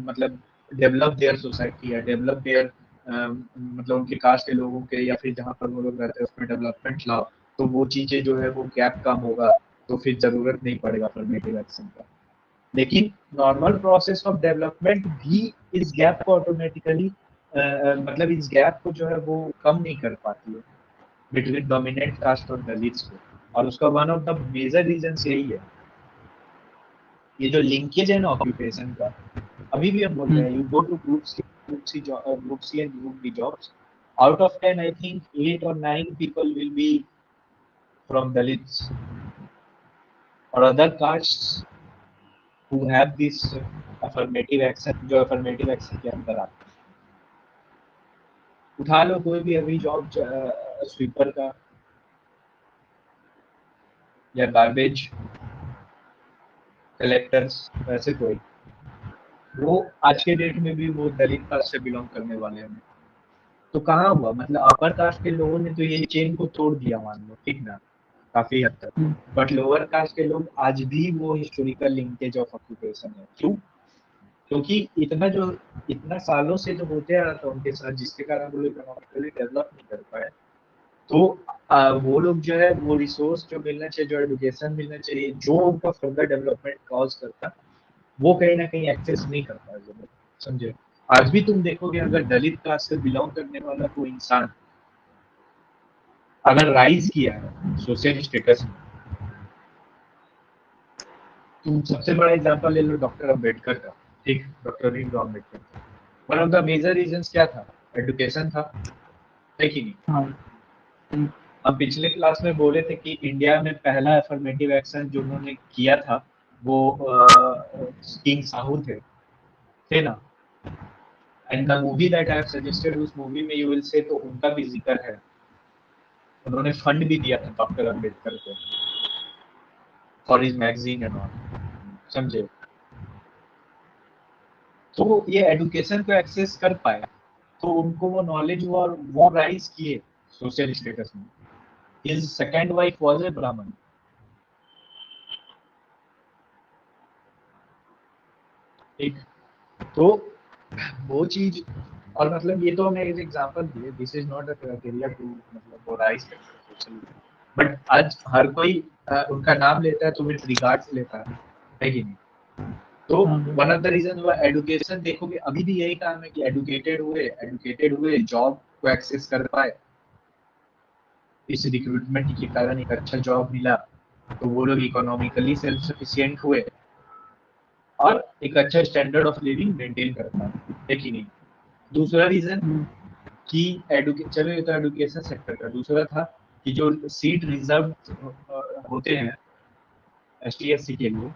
मतलब डेवलप देयर सोसाइटी या डेवलप देयर मतलब उनके कास्ट के लोगों के या फिर जहाँ पर वो लोग रहते हैं, उसमें डेवलपमेंट लाओ तो वो चीज़ें जो है वो गैप कम होगा तो फिर ज़रूरत नहीं पड़ेगा फॉर्मेटिव एक्शन का। लेकिन नॉर्मल प्रोसेस ऑफ़ डेवलपमेंट भी इस गैप को ऑटोमेटिकली मतलब इस गैप को जो है वो कम नहीं कर पाती है। बिटवीन डोमिनेंट कास्ट और दलित्स को। और उसका one of the major reason यही है। ये जो लिंकेज है ना ऑक्यूपेशन का, अभी भी हम बोल रहे हैं you go to group C group C group C and group B jobs out of 10 i think 8 or 9 people will be from dalits or other castes who have this affirmative action, जो affirmative action के अंदर आते हैं। उठा लो कोई भी अभी job sweeper का। या गार्बेज कलेक्टर्स वैसे कोई। वो आज के डेट में भी वो दलित कास्ट से बिलोंग करने वाले हैं। तो कहाँ हुआ? मतलब अपर कास्ट के लोगों ने तो ये चेन को तोड़ दिया मान लो ठीक ना? काफ़ी हद तक। बट लोअर कास्ट के लोग आज भी वो हिस्टोरिकल लिंकेज ऑफ़ ऑक्यूपेशन है। क्यों? क्योंकि इतना जो इतना सालों से जो होते आ रहा था उनके साथ जिसके कारण वो इकोनॉमिकली डेवलप नहीं कर पाए तो आ, वो लोग जो है वो रिसोर्स जो मिलना चाहिए जो एजुकेशन मिलना चाहिए जो उनका फर्दर डेवलपमेंट कॉज करता वो कहीं ना कहीं एक्सेस नहीं कर पाए समझे? आज भी तुम देखोगे अगर दलित कास्ट से बिलोंग करने वाला कोई इंसान अगर राइज किया है सोशल स्टेटस में तुम सबसे बड़ा एग्जांपल ले लो डॉक्टर अंबेडकर का। ठीक doctor Bhimrao Ambedkar one of the major reason क्या था? एजुकेशन था। है कि नहीं? हाँ। हम पिछले क्लास में बोले थे कि इंडिया में पहला एफर्मेटिव एक्शन जो उन्होंने किया था वो किंग साहू थे। थे ना? And the movie that I have suggested उस मूवी में यू विल से तो उनका भी ज़िक्र है। उन्होंने फंड भी दिया था डॉक्टर अंबेडकर को। For his magazine and all समझे? तो ये एडुकेशन को एक्सेस कर पाए तो उनको वो नॉलेज हुआ और वो राइज किए सोशल स्टेटस में। His second wife was a Brahmin ठीक? तो वो चीज़ और मतलब ये तो हमें एक एग्जांपल दिए this is not a criteria to मतलब वो राइज सोशल बट आज हर कोई आ, उनका नाम लेता है तो विद रिगार्ड्स लेता है है कि नहीं? तो वन ऑफ़ द रीजन हुआ एजुकेशन देखोगे अभी भी यही काम है कि एजुकेटेड हुए एजुकेटेड हुए जॉब को एक्सेस कर पाए। इस रिक्रूटमेंट के कारण एक अच्छा जॉब मिला तो वो लोग इकोनॉमिकली सेल्फ सफिशिएंट हुए और एक अच्छा स्टैंडर्ड ऑफ़ लिविंग मेंटेन कर पाए है कि नहीं? दूसरा रीजन कि एडुके चलो तो एजुकेशन सेक्टर का। दूसरा था कि जो सीट रिज़र्व होते हैं एस के लिए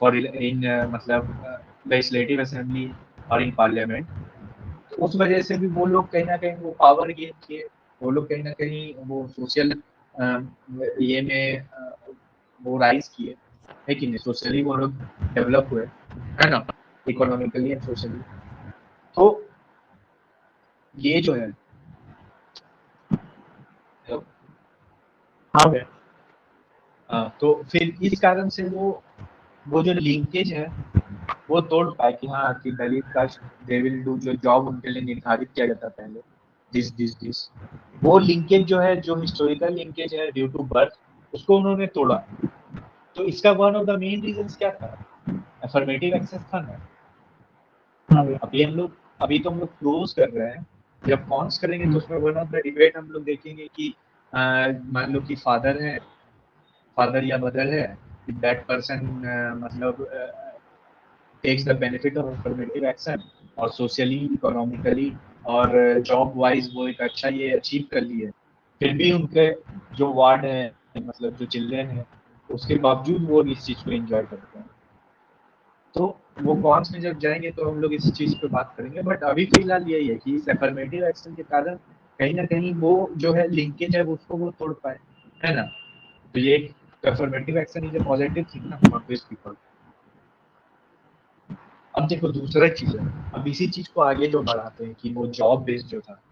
फॉर इन मतलब लेजिस्लेटिव असेंबली और इन पार्लियामेंट उस वजह से भी वो लोग कहीं ना कहीं वो पावर गेन किए। वो लोग कहीं ना कहीं वो सोशल ये में वो राइज किए। है कि नहीं? सोशली वो लोग डेवलप हुए। है ना? इकोनॉमिकली एंड सोशली तो ये जो हाँ हाँ तो फिर इस कारण से वो वो जो लिंकेज है वो तोड़ पाए कि हाँ कि दलित का दे विल डू जो जॉब उनके लिए निर्धारित किया जाता पहले दिस दिस दिस वो लिंकेज जो है जो हिस्टोरिकल लिंकेज है ड्यू टू बर्थ उसको उन्होंने तोड़ा। तो इसका one of the main reason क्या था? अफर्मेटिव एक्सेस था ना। हाँ। अभी हम लोग अभी तो हम लोग क्लोज कर रहे हैं। जब कॉन्स करेंगे तो उसमें वन ऑफ़ द डिबेट हम लोग देखेंगे कि मान लो कि फादर है फादर या मदर है दैट पर्सन मतलब takes the benefit of affirmative action और सोशली इकोनॉमिकली और जॉब वाइज वो एक अच्छा ये अचीव कर लिए। फिर भी उनके जो वार्ड है मतलब जो चिल्ड्रेन है, उसके बावजूद वो इस चीज़ को एंजॉय करते हैं। तो वो कॉन्स में जब जाएँगे तो हम लोग इस चीज़ पे बात करेंगे बट अभी फ़िलहाल यही है कि इस अफर्मेटिव एक्शन के कारण कहीं ना कहीं वो जो है लिंकेज है, उसको वो तोड़ पाए, है ना? तो ये affirmative action is a positive thing ना फॉर दिस पीपल अब देखो दूसरा चीज़ है। अब इसी चीज़ को आगे जो बढ़ाते हैं कि वो जॉब बेस्ड जो था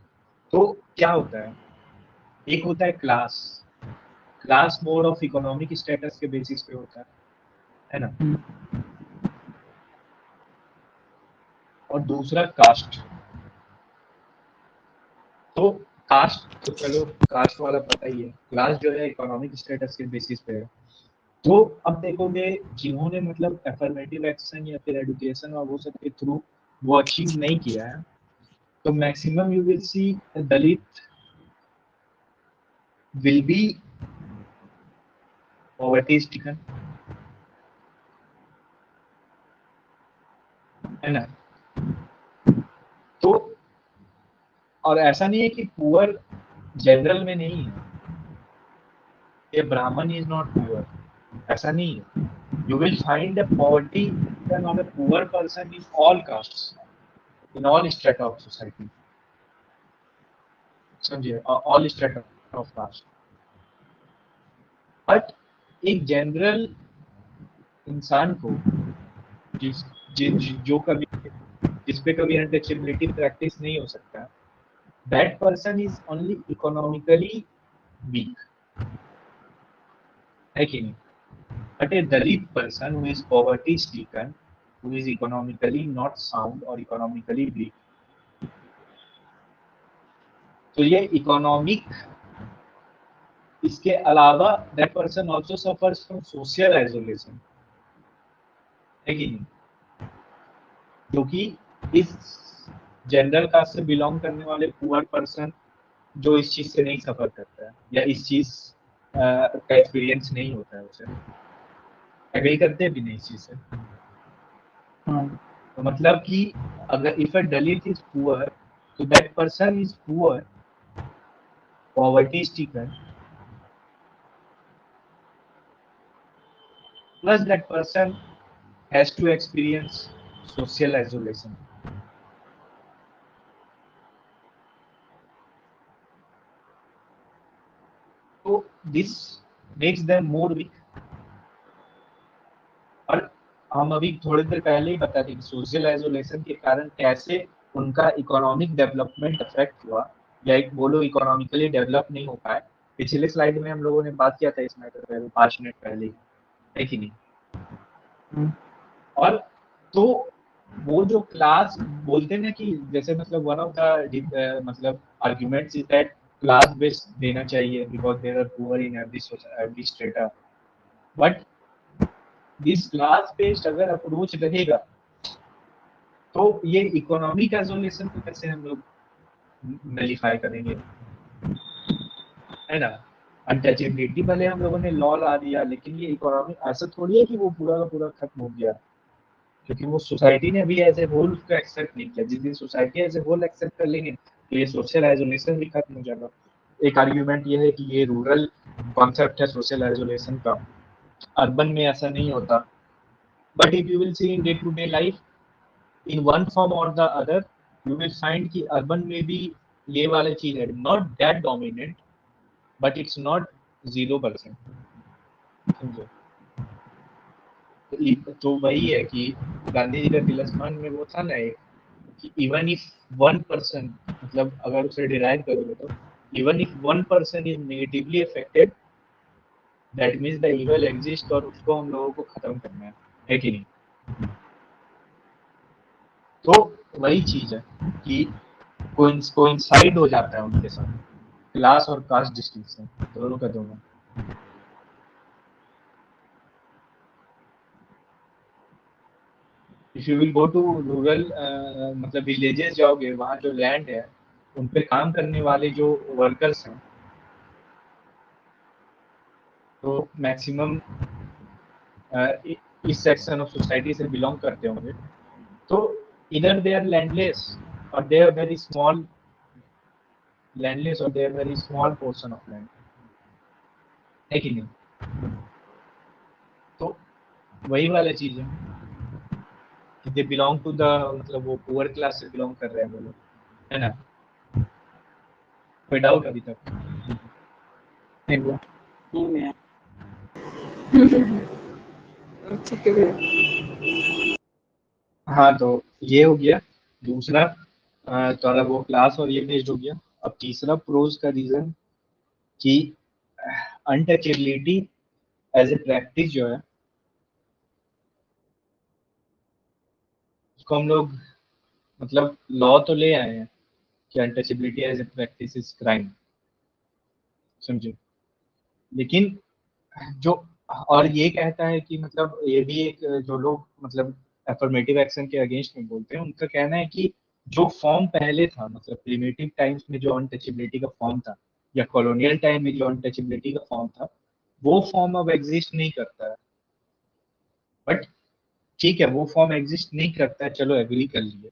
तो क्या होता है? एक होता है class class mode of economic status के बेसिस पे होता है है ना? हम्म, और दूसरा कास्ट तो कास्ट तो चलो कास्ट वाला पता ही है। क्लास जो है इकोनॉमिक स्टेटस के बेसिस पे है। तो अब देखोगे, जिन्होंने मतलब एफर्मेटिव एक्शन या फिर एजुकेशन और वो सब के थ्रू वो अचीव नहीं किया है तो maximum you will see Dalit will be poverty stricken. है ना तो और ऐसा नहीं है कि पुअर जनरल में नहीं है। ये ब्राह्मण इज़ नॉट पुअर ऐसा नहीं है। You will find a poverty not a poor person in all castes in all strata of society समझिए all strata of caste but एक जनरल इंसान को जिस जो कभी, जिस पे कभी अनटचेबिलिटी प्रैक्टिस नहीं हो सकता that person is only economically weak है कि नहीं? But a Dalit person who is poverty stricken who is economically not sound और तो ये इकोनॉमिक इसके अलावा that person also suffers from social isolation है कि नहीं? क्योंकि इस जनरल कास्ट से बिलोंग करने वाले पुअर पर्सन जो इस चीज़ से नहीं सफ़र करता है या इस चीज़ का एक्सपीरियंस नहीं होता है उसे। एग्री करते भी नहीं इस चीज़ से? हाँ, तो मतलब कि अगर if a Dalit is poor तो that person is poor poverty stricken plus that person has to experience social isolation. So this makes them more weak. और हम अभी थोड़ी देर पहले ही बता थे कि सोशल आइसोलेशन के कारण कैसे उनका इकोनॉमिक डेवलपमेंट अफेक्ट हुआ। या एक बोलो इकोनॉमिकली डेवलप नहीं हो पाए। पिछले स्लाइड में हम लोगों ने बात किया था इस मैटर पहले पाँच मिनट पहले ही। कि नहीं? हम्म, और तो वो जो क्लास बोलते हैं ना कि जैसे मतलब वन ऑफ़ द मतलब arguments is that class based देना चाहिए because there are poor in every every strata but this class based अगर अप्रोच रहेगा तो ये इकोनॉमिक आइसोलेशन को कैसे हम लोग नलीफाई करेंगे? है ना? अनटचेबिलिटी भले हम लोगों ने लॉ ला दिया, लेकिन ये इकोनॉमिक ऐसा थोड़ी है कि वो पूरा का पूरा खत्म हो गया। क्योंकि वो सोसाइटी ने भी एज ए होल उसको एक्सेप्ट नहीं किया। जिस दिन society as a whole accept कर लेंगे ये सोशल आइसोलेशन भी खत्म हो जाएगा। एक आर्ग्यूमेंट ये है कि ये रूरल कॉन्सेप्ट है सोशल आइसोलेशन का। अर्बन में ऐसा नहीं होता। But if you will see in day to day life in one form और the other you will find कि अर्बन में भी ये वाला चीज़ है। Not that dominant but it's not zero percent समझो? तो- तो वही है कि गांधी जी का तिलस्मान में वो था ना एक। इवन इफ़ वन पर्सन मतलब अगर उसे डिराइव करोगे तो even if one person is negatively affected that means the evil exist और उसको हम लोगों को खत्म करना है है कि नहीं? तो वही चीज़ है कि कोइंसाइड हो जाता है उनके साथ क्लास और कास्ट डिस्टिंक्शन दोनों का दोनों। If you will go to rural मतलब विलेजेस जाओगे, वहाँ जो लैंड है, उन पे काम करने वाले जो वर्कर्स हैं तो मैक्सिमम इस सेक्शन ऑफ़ सोसाइटी से बिलोंग करते होंगे। तो इधर दे आर लैंडलेस और they are very small landless और they are very small portion of land है कि नहीं? तो वही वाला चीज़ है। दे बिलोंग टू द मतलब वो पुअर क्लास से बिलोंग कर रहे हैं वो लोग है ना? कोई डाउट अभी तक? नहीं हुआ? ठीक है हाँ तो ये हो गया दूसरा तो अलग वो क्लास और ये बेस्ड हो गया। अब तीसरा प्रोज का रीजन कि अनटचेबिलिटी एज ए प्रैक्टिस जो है उसको हम लोग मतलब लॉ तो ले आए हैं कि untouchability as a practice is crime समझे? लेकिन जो, और ये कहता है कि मतलब ये भी एक, जो लोग मतलब एफर्मेटिव एक्शन के अगेंस्ट में बोलते हैं, उनका कहना है कि जो फॉर्म पहले था मतलब प्रीमेटिव टाइम्स में जो अनटचेबिलिटी का फॉर्म था, या कॉलोनियल टाइम में जो अनटचेबिलिटी का फॉर्म था, वो फॉर्म अब एग्जिस्ट नहीं करता है। बट ठीक है, वो फॉर्म एग्जिस्ट नहीं करता है चलो एग्री कर लिए।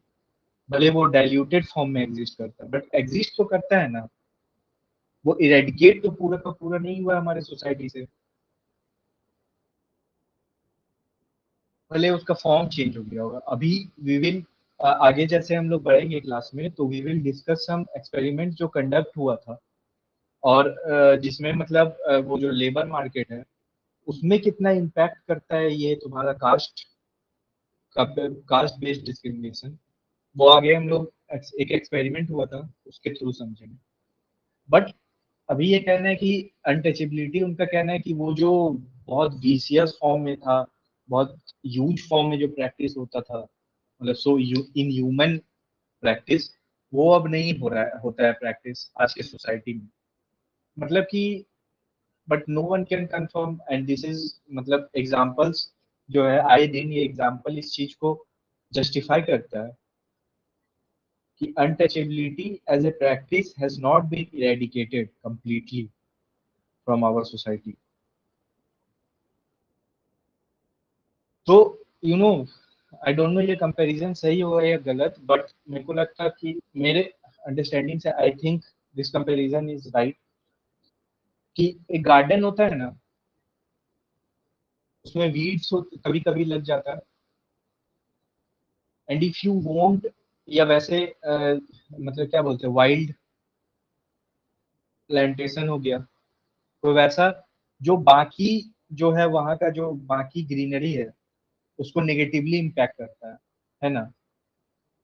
भले वो डायल्यूटेड फॉर्म में एग्जिस्ट करता है बट एग्जिस्ट तो करता है ना। वो इरेडिकेट तो पूरा का पूरा नहीं हुआ हमारे सोसाइटी से। भले उसका फॉर्म चेंज हो गया होगा। अभी वी विल आगे जैसे हम लोग बढ़ेंगे क्लास में तो we will discuss some experiment जो कंडक्ट हुआ था। और जिसमें मतलब वो जो लेबर मार्केट है, उसमें कितना इम्पैक्ट करता है ये तुम्हारा कास्ट कास्ट बेस्ड डिस्क्रिमिनेशन वो आगे हम लोग एक एक्सपेरिमेंट हुआ था उसके थ्रू समझेंगे बट अभी ये कहना है कि अनटचेबिलिटी उनका कहना है कि वो जो बहुत वीसियस फॉर्म में था, बहुत ह्यूज फॉर्म में जो प्रैक्टिस होता था मतलब सो इन ह्यूमन प्रैक्टिस वो अब नहीं हो रहा है, होता है प्रैक्टिस आज के सोसाइटी में। मतलब कि but no one can confirm and this is मतलब एग्जांपल्स जो है, आए दिन ये एग्ज़ाम्पल इस चीज़ को जस्टिफाई करता है कि untouchability as a practice has not been eradicated completely from our society तो you know I don't know ये कंपैरिजन सही होगा या गलत बट मेरे को लगता कि मेरे अंडरस्टैंडिंग से I think this comparison is right कि एक गार्डन होता है ना उसमें वीड्स कभी कभी लग जाता है। एंड इफ़ यू वॉन्ट या वैसे आ, मतलब क्या बोलते हैं वाइल्ड प्लांटेशन हो गया तो वैसा जो बाकी जो है वहाँ का जो बाकी ग्रीनरी है उसको नेगेटिवली इम्पैक्ट करता है है ना?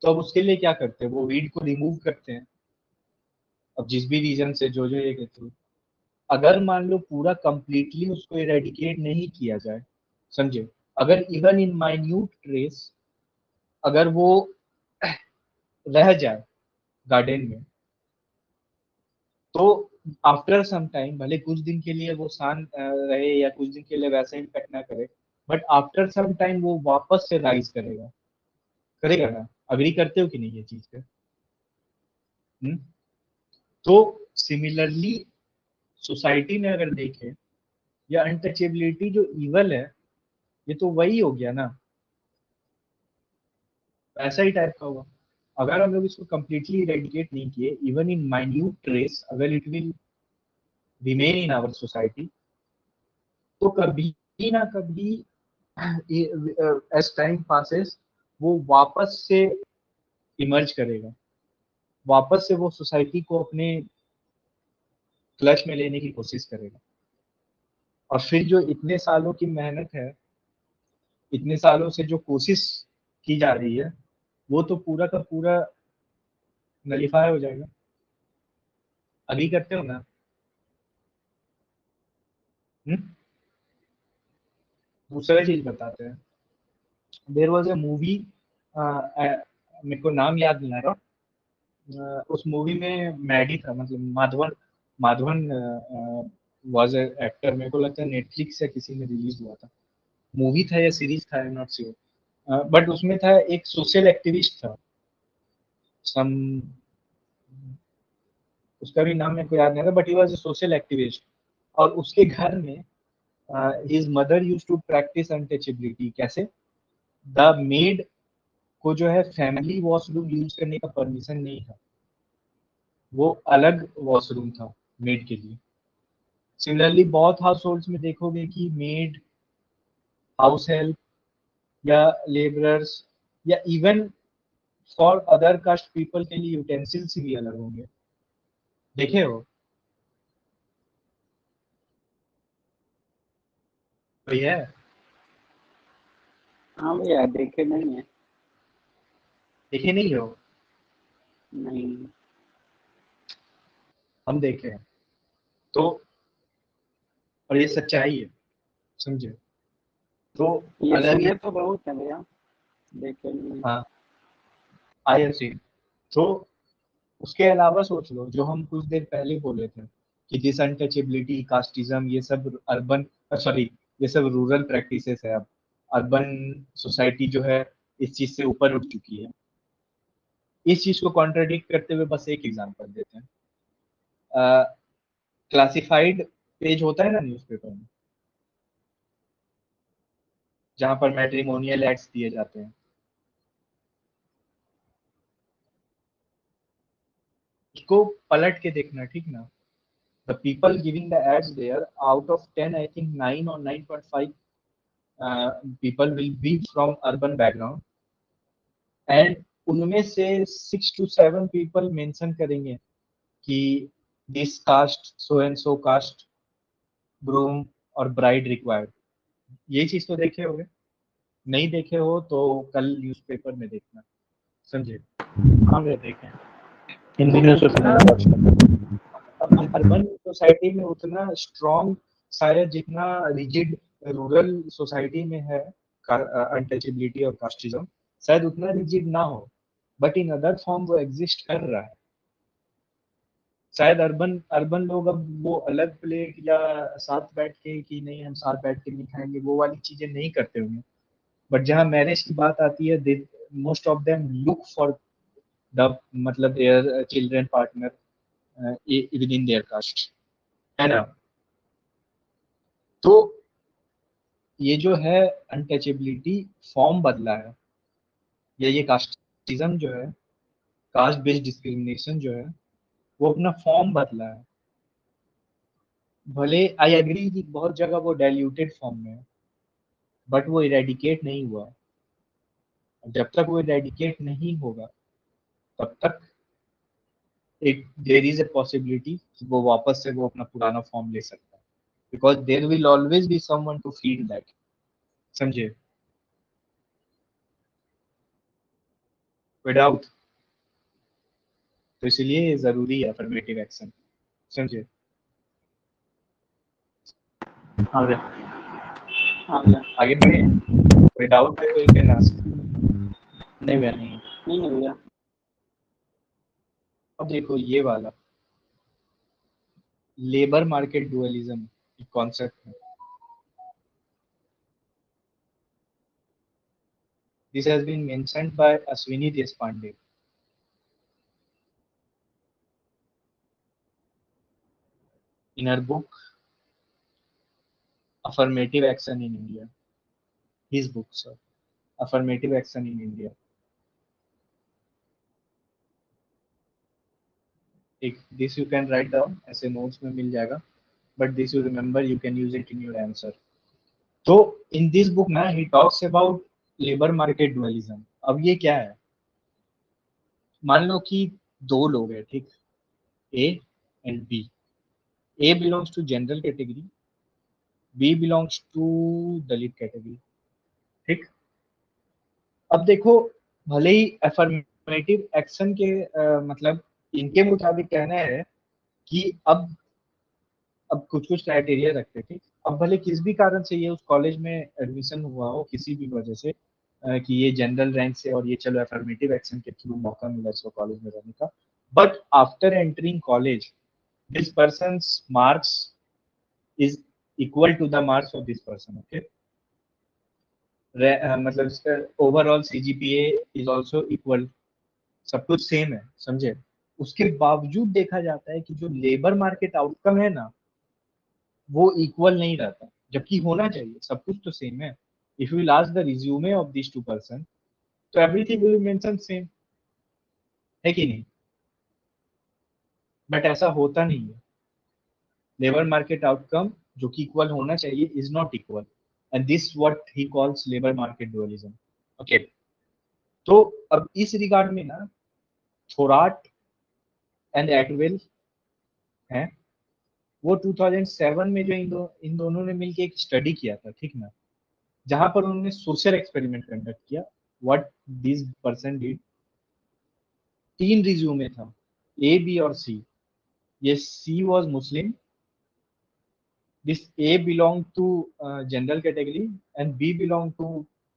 तो अब उसके लिए क्या करते हैं? वो वीड को रिमूव करते हैं। अब जिस भी रीजन से जो जो ये कहते हैं। अगर मान लो पूरा कंप्लीटली उसको इरेडिकेट नहीं किया जाए, समझे? अगर इवन इन माइन्यूट ट्रेस अगर वो रह जाए गार्डन में तो आफ्टर सम टाइम भले कुछ दिन के लिए वो शांत रहे या कुछ दिन के लिए वैसा इम्पैक्ट ना करे बट आफ्टर सम टाइम वो वापस से राइज करेगा। करेगा ना? अग्री करते हो कि नहीं ये चीज़ पे? हम्म? तो सिमिलरली सोसाइटी में अगर देखें, या अनटचेबिलिटी जो इवल है, ये तो वही हो गया ना। ऐसा ही टाइप का हुआ अगर हम लोग इसको कम्प्लीटली इरेडिकेट नहीं किए इवन इन माइन्यूट ट्रेस अगर it will remain in our society तो कभी ना कभी एज टाइम पासेस वो वापस से इमर्ज करेगा। वापस से वो सोसाइटी को अपने क्लच में लेने की कोशिश करेगा। और फिर जो इतने सालों की मेहनत है, इतने सालों से जो कोशिश की जा रही है, वो तो पूरा का पूरा नलीफाई हो जाएगा। अभी करते हो ना? हम्म? दूसरा चीज़ बताते हैं। देर वॉज़ ए मूवी मेरे को नाम याद नहीं आ रहा। उस मूवी में मैडी था मतलब माधवन। माधवन वॉज़ एक्टर मेरे को लगता है नेटफ्लिक्स या किसी में रिलीज़ हुआ था। मूवी था या सीरीज़ था आई नॉट श्योर बट उसमें था एक सोशल एक्टिविस्ट था। सम उसका भी नाम मेरे को याद नहीं था but he was a social activist और उसके घर में his mother use to practice untouchability कैसे? द मेड को जो है फैमिली वॉशरूम यूज़ करने का परमिशन नहीं था। वो अलग वॉशरूम था। मेड के लिए। सिमिलरली बहुत हाउस होल्ड में देखोगे कि मेड हाउस हेल्प या लेबरर्स या even for other caste people के लिए यूटेंसिल्स भी अलग होंगे। देखे हो? भैया हाँ भैया देखे नहीं है। देखे नहीं हो? नहीं। हम देखे हैं। तो और ये सच्चाई है समझे? तो ये अलग ही तो बहुत है भैया हाँ आई सीन तो उसके अलावा सोच लो जो हम कुछ देर पहले बोले थे कि दिस अनटचेबिलिटी कास्टिज्म ये सब अर्बन सॉरी ये सब रूरल प्रैक्टिसेस है अब। अर्बन सोसाइटी जो है इस चीज़ से ऊपर उठ चुकी है। इस चीज़ को कॉन्ट्राडिक्ट करते हुए बस एक एग्जांपल देते हैं। क्लासिफाइड पेज होता है ना न्यूज़पेपर में, जहाँ पर मैट्रिमोनियल एड्स दिए जाते हैं। उसको पलट के देखना, ठीक ना? The people giving the ads there out of ten I think nine और nine point five people will be from urban background and उनमें से six to seven people mention करेंगे कि this caste so and so caste groom और bride required ये चीज़ तो देखे होगे। नहीं देखे हो तो कल न्यूज़पेपर में देखना। समझे? हाँ भैया देखे। हिंदी न्यूज़ अर्बन सोसाइटी में उतना स्ट्रॉन्ग शायद जितना रिजिड रूरल सोसाइटी में है अनटचेबिलिटी और कास्टिज्म शायद उतना रिजिड ना हो। बट इन अदर फॉर्म वो एग्जिस्ट कर रहा है। शायद अर्बन अर्बन लोग अब वो अलग प्लेट या साथ बैठ के कि नहीं, हम साथ बैठ के नहीं खाएँगे, वो वाली चीज़ें नहीं करते होंगे। बट जहाँ मैरिज की बात आती है most of them look for the मतलब their children partner within their caste है ना? तो ये जो है अनटचेबिलिटी फॉर्म बदला है। या ये कास्टिज्म जो है कास्ट बेस्ड डिस्क्रिमिनेशन जो है वो अपना फॉर्म बदला है। भले आई एग्री कि बहुत जगह वो डाइल्यूटेड फॉर्म में है बट वो इरेडिकेट नहीं हुआ जब तक वो इरेडिकेट नहीं होगा, तब तक एक देर इज़ ए पॉसिबिलिटी कि वो वापस से वो अपना पुराना फॉर्म ले सकता है। Because there will always be someone to feed that समझे? विदाउट तो इसलिए ज़रूरी है अफर्मेटिव एक्शन समझे? हाँ हाँ आगे बढ़े कोई डाउट है कोई कहना? नहीं भैया नहीं नहीं नहीं भैया। अब देखो ये वाला। लेबर मार्केट डुअलिज्म एक कॉन्सेप्ट है। This has been mentioned by Ashwini Deshpande. In her book, Affirmative Action in India. His book, sir. Affirmative Action in India. एक this you can write down ऐसे नोट्स में मिल जाएगा. But this you remember you can use it in your answer तो in this book ना he talks about labour market dualism अब ये क्या है? मान लो कि दो लोग हैं ठीक? A and B A belongs to general category B belongs to Dalit category ठीक? अब देखो भले ही एफर्मेटिव एक्शन के आ, मतलब इनके मुताबिक कहना है कि अब अब कुछ कुछ क्राइटेरिया रखते थे अब भले किस भी कारण से ये उस कॉलेज में एडमिशन हुआ हो किसी भी वजह से कि ये जनरल रैंक से और ये चलो एफर्मेटिव एक्शन के थ्रू मौका मिला इसको कॉलेज में रहने का but after entering college this person marks is equal to the marks of this person okay मतलब इसका overall CGPA is also equal सब कुछ सेम है, समझे? उसके बावजूद देखा जाता है कि जो लेबर मार्केट आउटकम है ना, वो इक्वल नहीं रहता, जबकि होना चाहिए, सब कुछ तो सेम है। If you will ask the resume of these two तो everything will mention same, है कि नहीं? बट ऐसा होता नहीं है। लेबर मार्केट आउटकम जो कि इक्वल होना चाहिए is not equal and this what he calls labour market dualism okay तो अब इस रिगार्ड में ना, थोराट एंड एटवेल है, वो 2007 में जो इन दो, इन दोनों ने मिलकर एक स्टडी किया था, ठीक ना? जहाँ पर उन्होंने सोशल एक्सपेरिमेंट कंडक्ट किया व्हाट दिस पर्सन डिड तीन रिज्यूमे था ए बी और सी ये C was Muslim this A belong to uh, general category and B belong to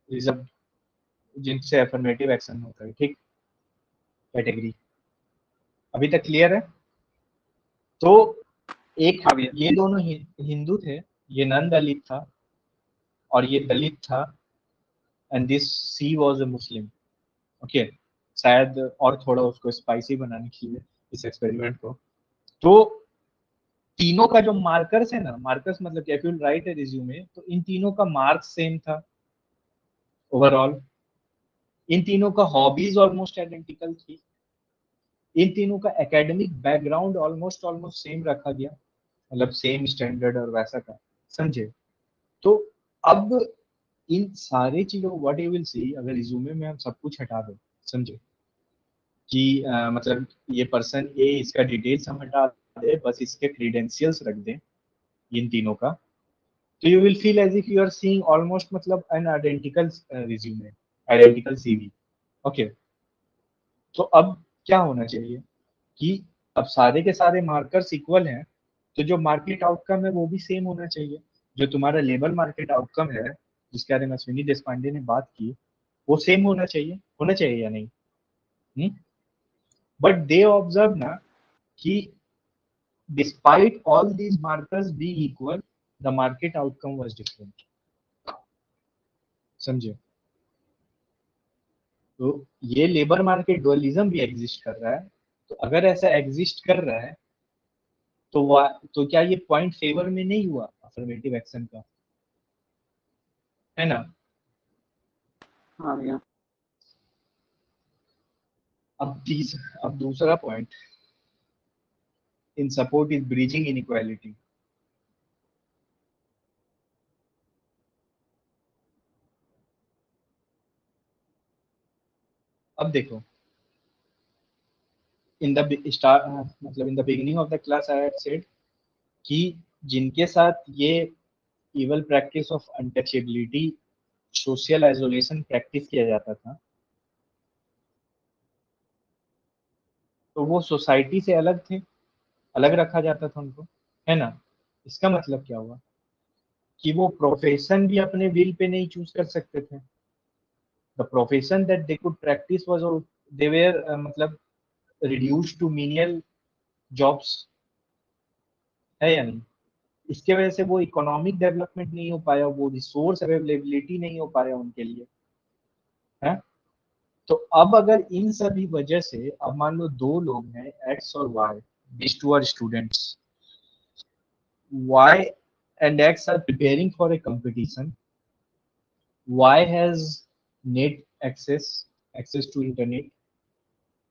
reserved जिनसे affirmative action होता है ठीक? कैटेगरी अभी तक क्लियर है? तो एक हाँ ये दोनों हिंदू थे ये नन दलित था और ये दलित था and this C was a Muslim okay शायद और थोड़ा उसको स्पाइसी बनाने के लिए इस एक्सपेरिमेंट को। तो तीनों का जो मार्कर्स है ना मार्कर्स मतलब राइट ए रिज्यूमे तो इन तीनों का मार्क्स सेम था ओवरऑल इन तीनों का हॉबीज ऑलमोस्ट आइडेंटिकल थी। इन तीनों का academic background almost almost same रखा गया मतलब सेम स्टैंडर्ड और वैसा का समझे? तो अब इन सारे चीज़ों व्हाट यू विल सी अगर रिज्यूमे में हम सब कुछ हटा दें, समझे? कि आ, मतलब ये पर्सन ये इसका डिटेल्स हम हटा दे बस इसके क्रीडेंशियल्स रख दें इन तीनों का। तो you will feel as if you are seeing almost मतलब an identical resume identical CV okay तो अब क्या होना चाहिए कि अब सारे के सारे मार्कर्स इक्वल हैं तो जो मार्केट आउटकम है वो भी सेम होना चाहिए। जो तुम्हारा लेबर मार्केट आउटकम है जिसके बारे में अश्विनी देशपांडे ने बात की वो सेम होना चाहिए। होना चाहिए या नहीं? बट दे ऑब्ज़र्व ना कि despite all these markers being equal the market outcome was different. समझे तो ये लेबर मार्केट डुअलिज्म भी एग्जिस्ट कर रहा है। तो अगर ऐसा एग्जिस्ट कर रहा है तो वा, तो क्या ये पॉइंट फेवर में नहीं हुआ अफर्मेटिव एक्शन का? है ना? हाँ भैया। अब तीस, अब दूसरा point in support is bridging inequality. अब देखो इन द स्टार मतलब in the beginning of the class I had said कि जिनके साथ ये evil practice of untouchability social isolation practice किया जाता था तो वो सोसाइटी से अलग थे, अलग रखा जाता था उनको, है ना? इसका मतलब क्या हुआ? कि वो प्रोफेशन भी अपने विल पे नहीं चूज़ कर सकते थे। The profession that they could practice was they were मतलब रिड्यूस टू मीनियल जॉब्स है या नहीं? इसके वजह से वो इकोनॉमिक डेवलपमेंट नहीं हो पाया, वो रिसोर्स अवेलेबिलिटी नहीं हो पाया उनके लिए। है? तो अब अगर इन सभी वजह से अब मान लो दो लोग हैं एक्स और Y these two are students y and x are preparing for a competition y has net access access to internet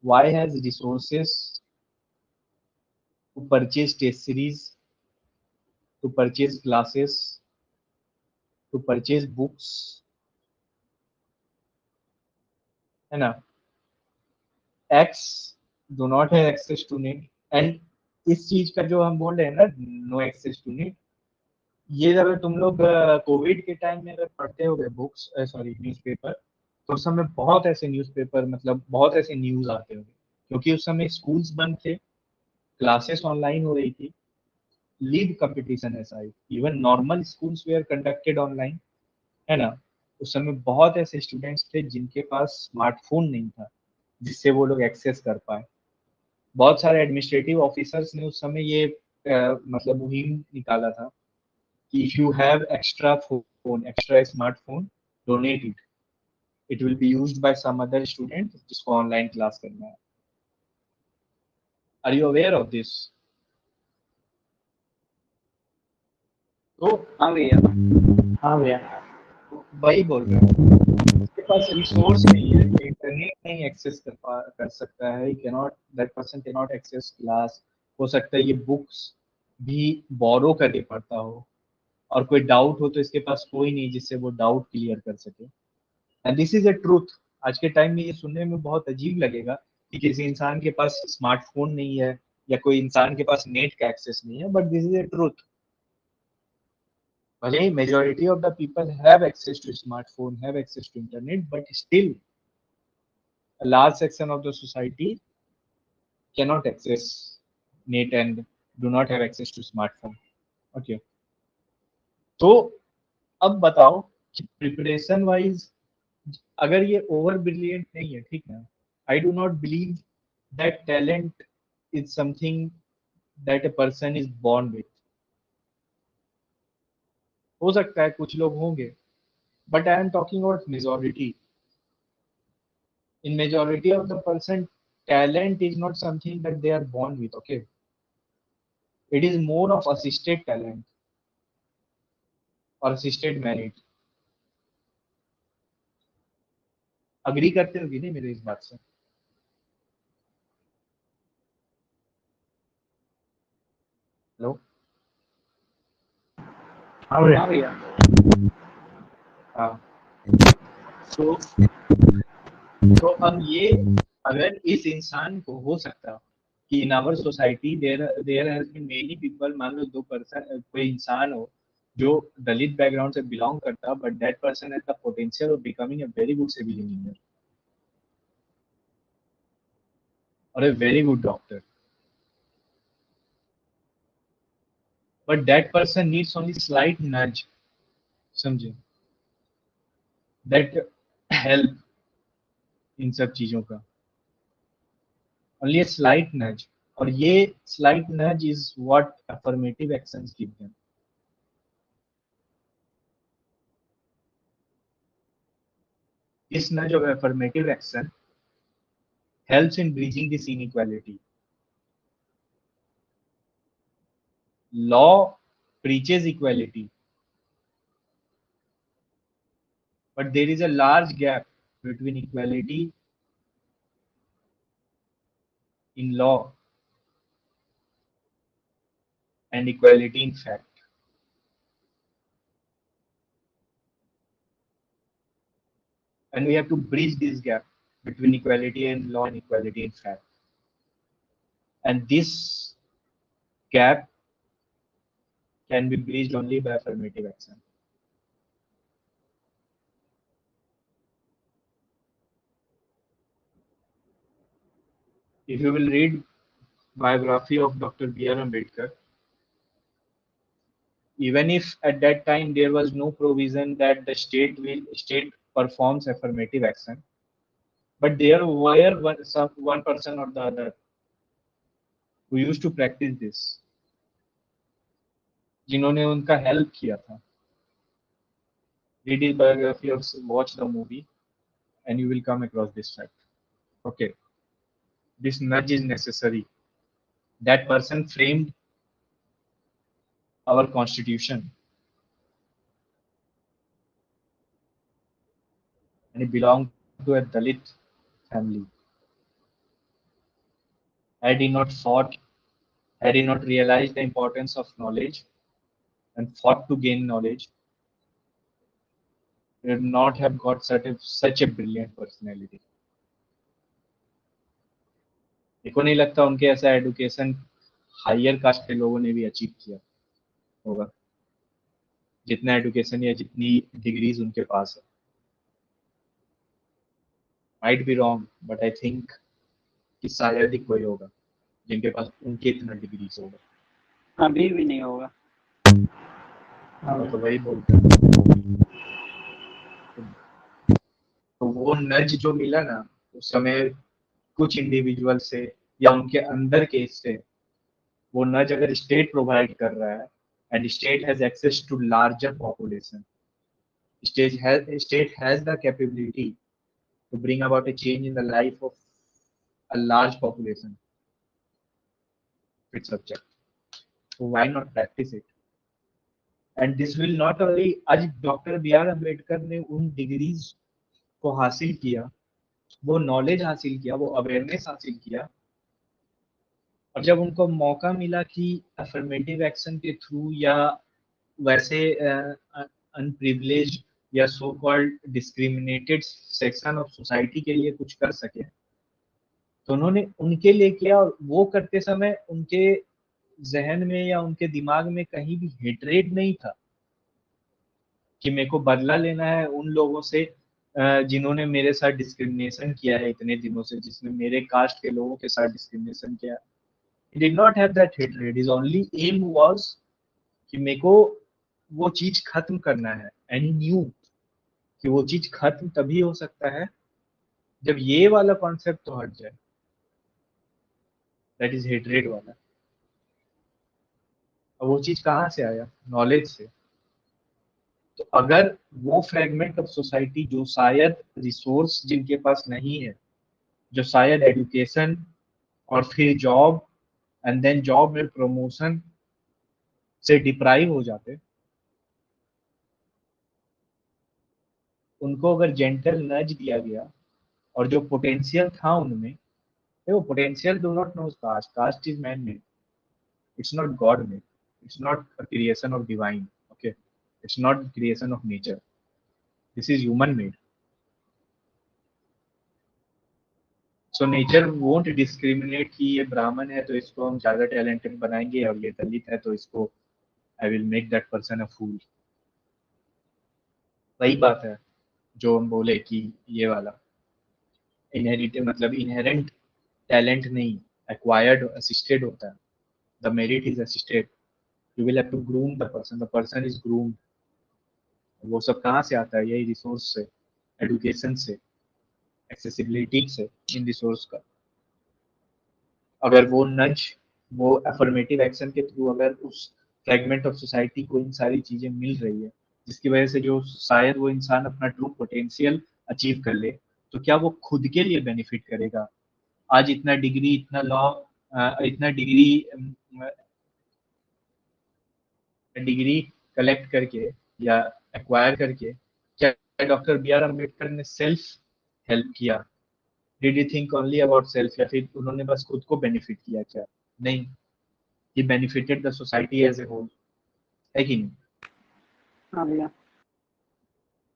y has resources to purchase test series to purchase classes to purchase books है ना? X do not have access to net and इस चीज़ का जो हम बोल रहे हैं ना नो एक्सेस टू नीट ये अगर तुम लोग कोविड के टाइम में अगर पढ़ते हो बुक्स सॉरी न्यूज़पेपर तो उस समय बहुत ऐसे न्यूज़पेपर मतलब बहुत ऐसे न्यूज़ आते होंगे। क्योंकि उस समय स्कूल्स बंद थे क्लासेस ऑनलाइन हो रही थी लीड कंपटीशन ऐसा even normal schools were conducted online है ना? उस समय बहुत ऐसे स्टूडेंट्स थे जिनके पास स्मार्टफ़ोन नहीं था जिससे वो लोग एक्सेस कर पाए। बहुत सारे एडमिनिस्ट्रेटिव ऑफिसर्स ने उस समय ये आ, मतलब मुहिम निकाला था कि if you have extra phone extra smartphone donate it it will be used by some other student जिसको ऑनलाइन क्लास करना है। Are you aware of this तो हाँ भैया। हाँ भैया। वही बोल रहे हैं। उसके पास रिसोर्स नहीं है इंटरनेट नहीं एक्सेस कर कर सकता है। Can not that person can not access class हो सकता है ये बुक्स भी बोरो हो। और कोई डाउट हो तो इसके पास कोई नहीं जिससे वो डाउट क्लियर कर सके। And this is a truth आज के टाइम में ये सुनने में बहुत अजीब लगेगा कि किसी इंसान के पास स्मार्टफ़ोन नहीं है या कोई इंसान के पास नेट का एक्सेस नहीं है but this is a truth भले ही majority of the people have access to smartphone have access to internet but still large section of the society cannot access net and do not have access to smartphone. Okay. तो अब बताओ preparation wise अगर ये over brilliant नहीं है, ठीक है? I do not believe that talent is something that a person is born with हो सकता है कुछ लोग होंगे but I am talking about majority in majority of the person talent is not something that they are born with okay it is more of assisted talent और assisted merit agree करते होगी नहीं मेरे इस बात से? Hello no? भैया हाँ भैया। हाँ। तो तो अब ये अगर इस इंसान को हो सकता कि in our society there there has been many people मान लो दो पर्सन कोई इंसान हो जो दलित बैकग्राउंड से बिलोंग करता but that person has the potential of becoming a very good civil engineer और a very good doctor but that person needs only slight nudge समझे that help इन सब चीज़ों का only a slight nudge और ये slight nudge is what affirmative actions give them this nudge of affirmative action helps in bridging this inequality law preaches equality but there is a large gap between equality in law and equality in fact. And we have to bridge this gap between equality in law and equality in fact. And this gap can be breached only by affirmative action. if you will read biography of Dr. B.R. Ambedkar, even if at that time there was no provision that the state will state performs affirmative action, but there were one, some, one person or the other who used to practice this, जिन्होंने उनका help किया था read his biography or watch the movie and you will come across this fact okay this nudge is necessary. That person framed our constitution. And he belonged to a Dalit family. Had he not fought, had he not realized the importance of knowledge and fought to gain knowledge, he would not have got such a, such a brilliant personality. मेरे नहीं लगता उनके ऐसा education higher cast के लोगों ने भी achieve किया होगा। जितना एडुकेशन या जितनी डिग्रीज उनके पास है। Might be wrong but I think कि शायद ही कोई होगा जिनके पास उनके इतना डिग्रीज होगा। अभी भी नहीं होगा। तो वो नज जो मिला ना, उस समय कुछ इंडिविजुअल से या उनके अंदर के से, वो नज अगर स्टेट प्रोवाइड कर रहा है and state has access to larger population state has state has the capability to bring about a change in the life of a large population it's subject why not practice it and this will not only, आज doctor B R Ambedkar ने उन degrees को हासिल किया, वो knowledge हासिल किया, वो अवेयरनेस हासिल किया, और जब उनको मौका मिला कि अफर्मेटिव एक्शन के थ्रू या वैसे अनप्रिविलेज या so called discriminated section of society के लिए कुछ कर सके तो उन्होंने उनके लिए किया और वो करते समय उनके जहन में या उनके दिमाग में कहीं भी हेटरेट नहीं था कि मेरे को बदला लेना है उन लोगों से जिन्होंने मेरे साथ डिस्क्रिमिनेशन किया है इतने दिनों से, जिसने मेरे कास्ट के लोगों के साथ डिस्क्रिमिनेशन किया did not have that hatred. His only aim was कि मेरे को वो चीज़ खत्म करना है। एंड न्यू कि वो चीज़ खत्म तभी हो सकता है जब ये वाला कॉन्सेप्ट तो हट जाए। दैट इज़ हेटरेड वाला। वो चीज़ कहाँ से आया? नॉलेज से। तो अगर वो फ्रेगमेंट ऑफ़ सोसाइटी जो शायद रिसोर्स जिनके पास नहीं है, जो शायद एजुकेशन और फिर जॉब एंड देन जॉब में प्रमोशन से डिप्राइव हो जाते, उनको अगर जेंटल नज दिया गया और जो पोटेंशियल था उनमें, देखो potential do not know caste caste is man made it's not God made it's not a creation of divine okay it's not creation of nature this is human made so nature won't discriminate कि ये ब्राह्मण है तो इसको हम ज़्यादा talented बनाएँगे और ये दलित है तो इसको I will make that person a fool वही बात है जो हम बोले कि ये वाला। इनहेरिटेड मतलब इनहेरेंट टैलेंट नहीं एक्वायर्ड असिस्टेड होता है। The merit is assisted you will have to groom the person the person is groomed वो सब कहाँ से आता है? यही रिसोर्स से एडुकेशन से एक्सेसिबिलिटी से, इन रिसोर्स का। अगर वो नज वो अफर्मेटिव एक्शन के थ्रू अगर उस फ्रेगमेंट ऑफ़ सोसाइटी को इन सारी चीज़ें मिल रही है, जिसकी वजह से जो शायद वो इंसान अपना ट्रू पोटेंशियल अचीव कर ले तो क्या वो खुद के लिए बेनिफिट करेगा? आज इतना डिग्री इतना लॉ इतना डिग्री डिग्री कलेक्ट करके या एक्वायर करके क्या डॉक्टर बी आर अंबेडकर ने सेल्फ हेल्प किया? Did you think only about self या फिर उन्होंने बस खुद को बेनिफिट किया क्या? नहीं। He benefited the society as a whole है कि नहीं? हाँ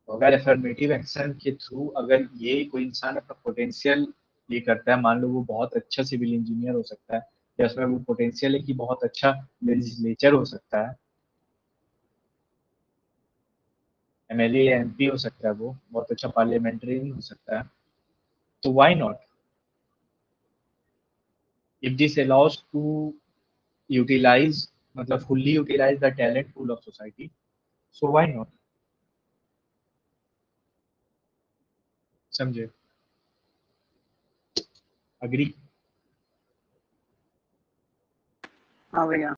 अगर एफर्मेटिव एक्शन के थ्रू अगर ये कोई इंसान अपना पोटेंशियल ये करता है मान लो वो बहुत अच्छा सिविल इंजीनियर हो सकता है या उसमें वो पोटेंशियल है कि बहुत अच्छा लेजिस्लेचर हो सकता है एम एल हो सकता है वो, बहुत अच्छा पार्लियामेंटरियन हो सकता है। तो why not if this allows to utilize मतलब fully utilize the talent pool of society so why not समझे? अग्री हाँ भैया।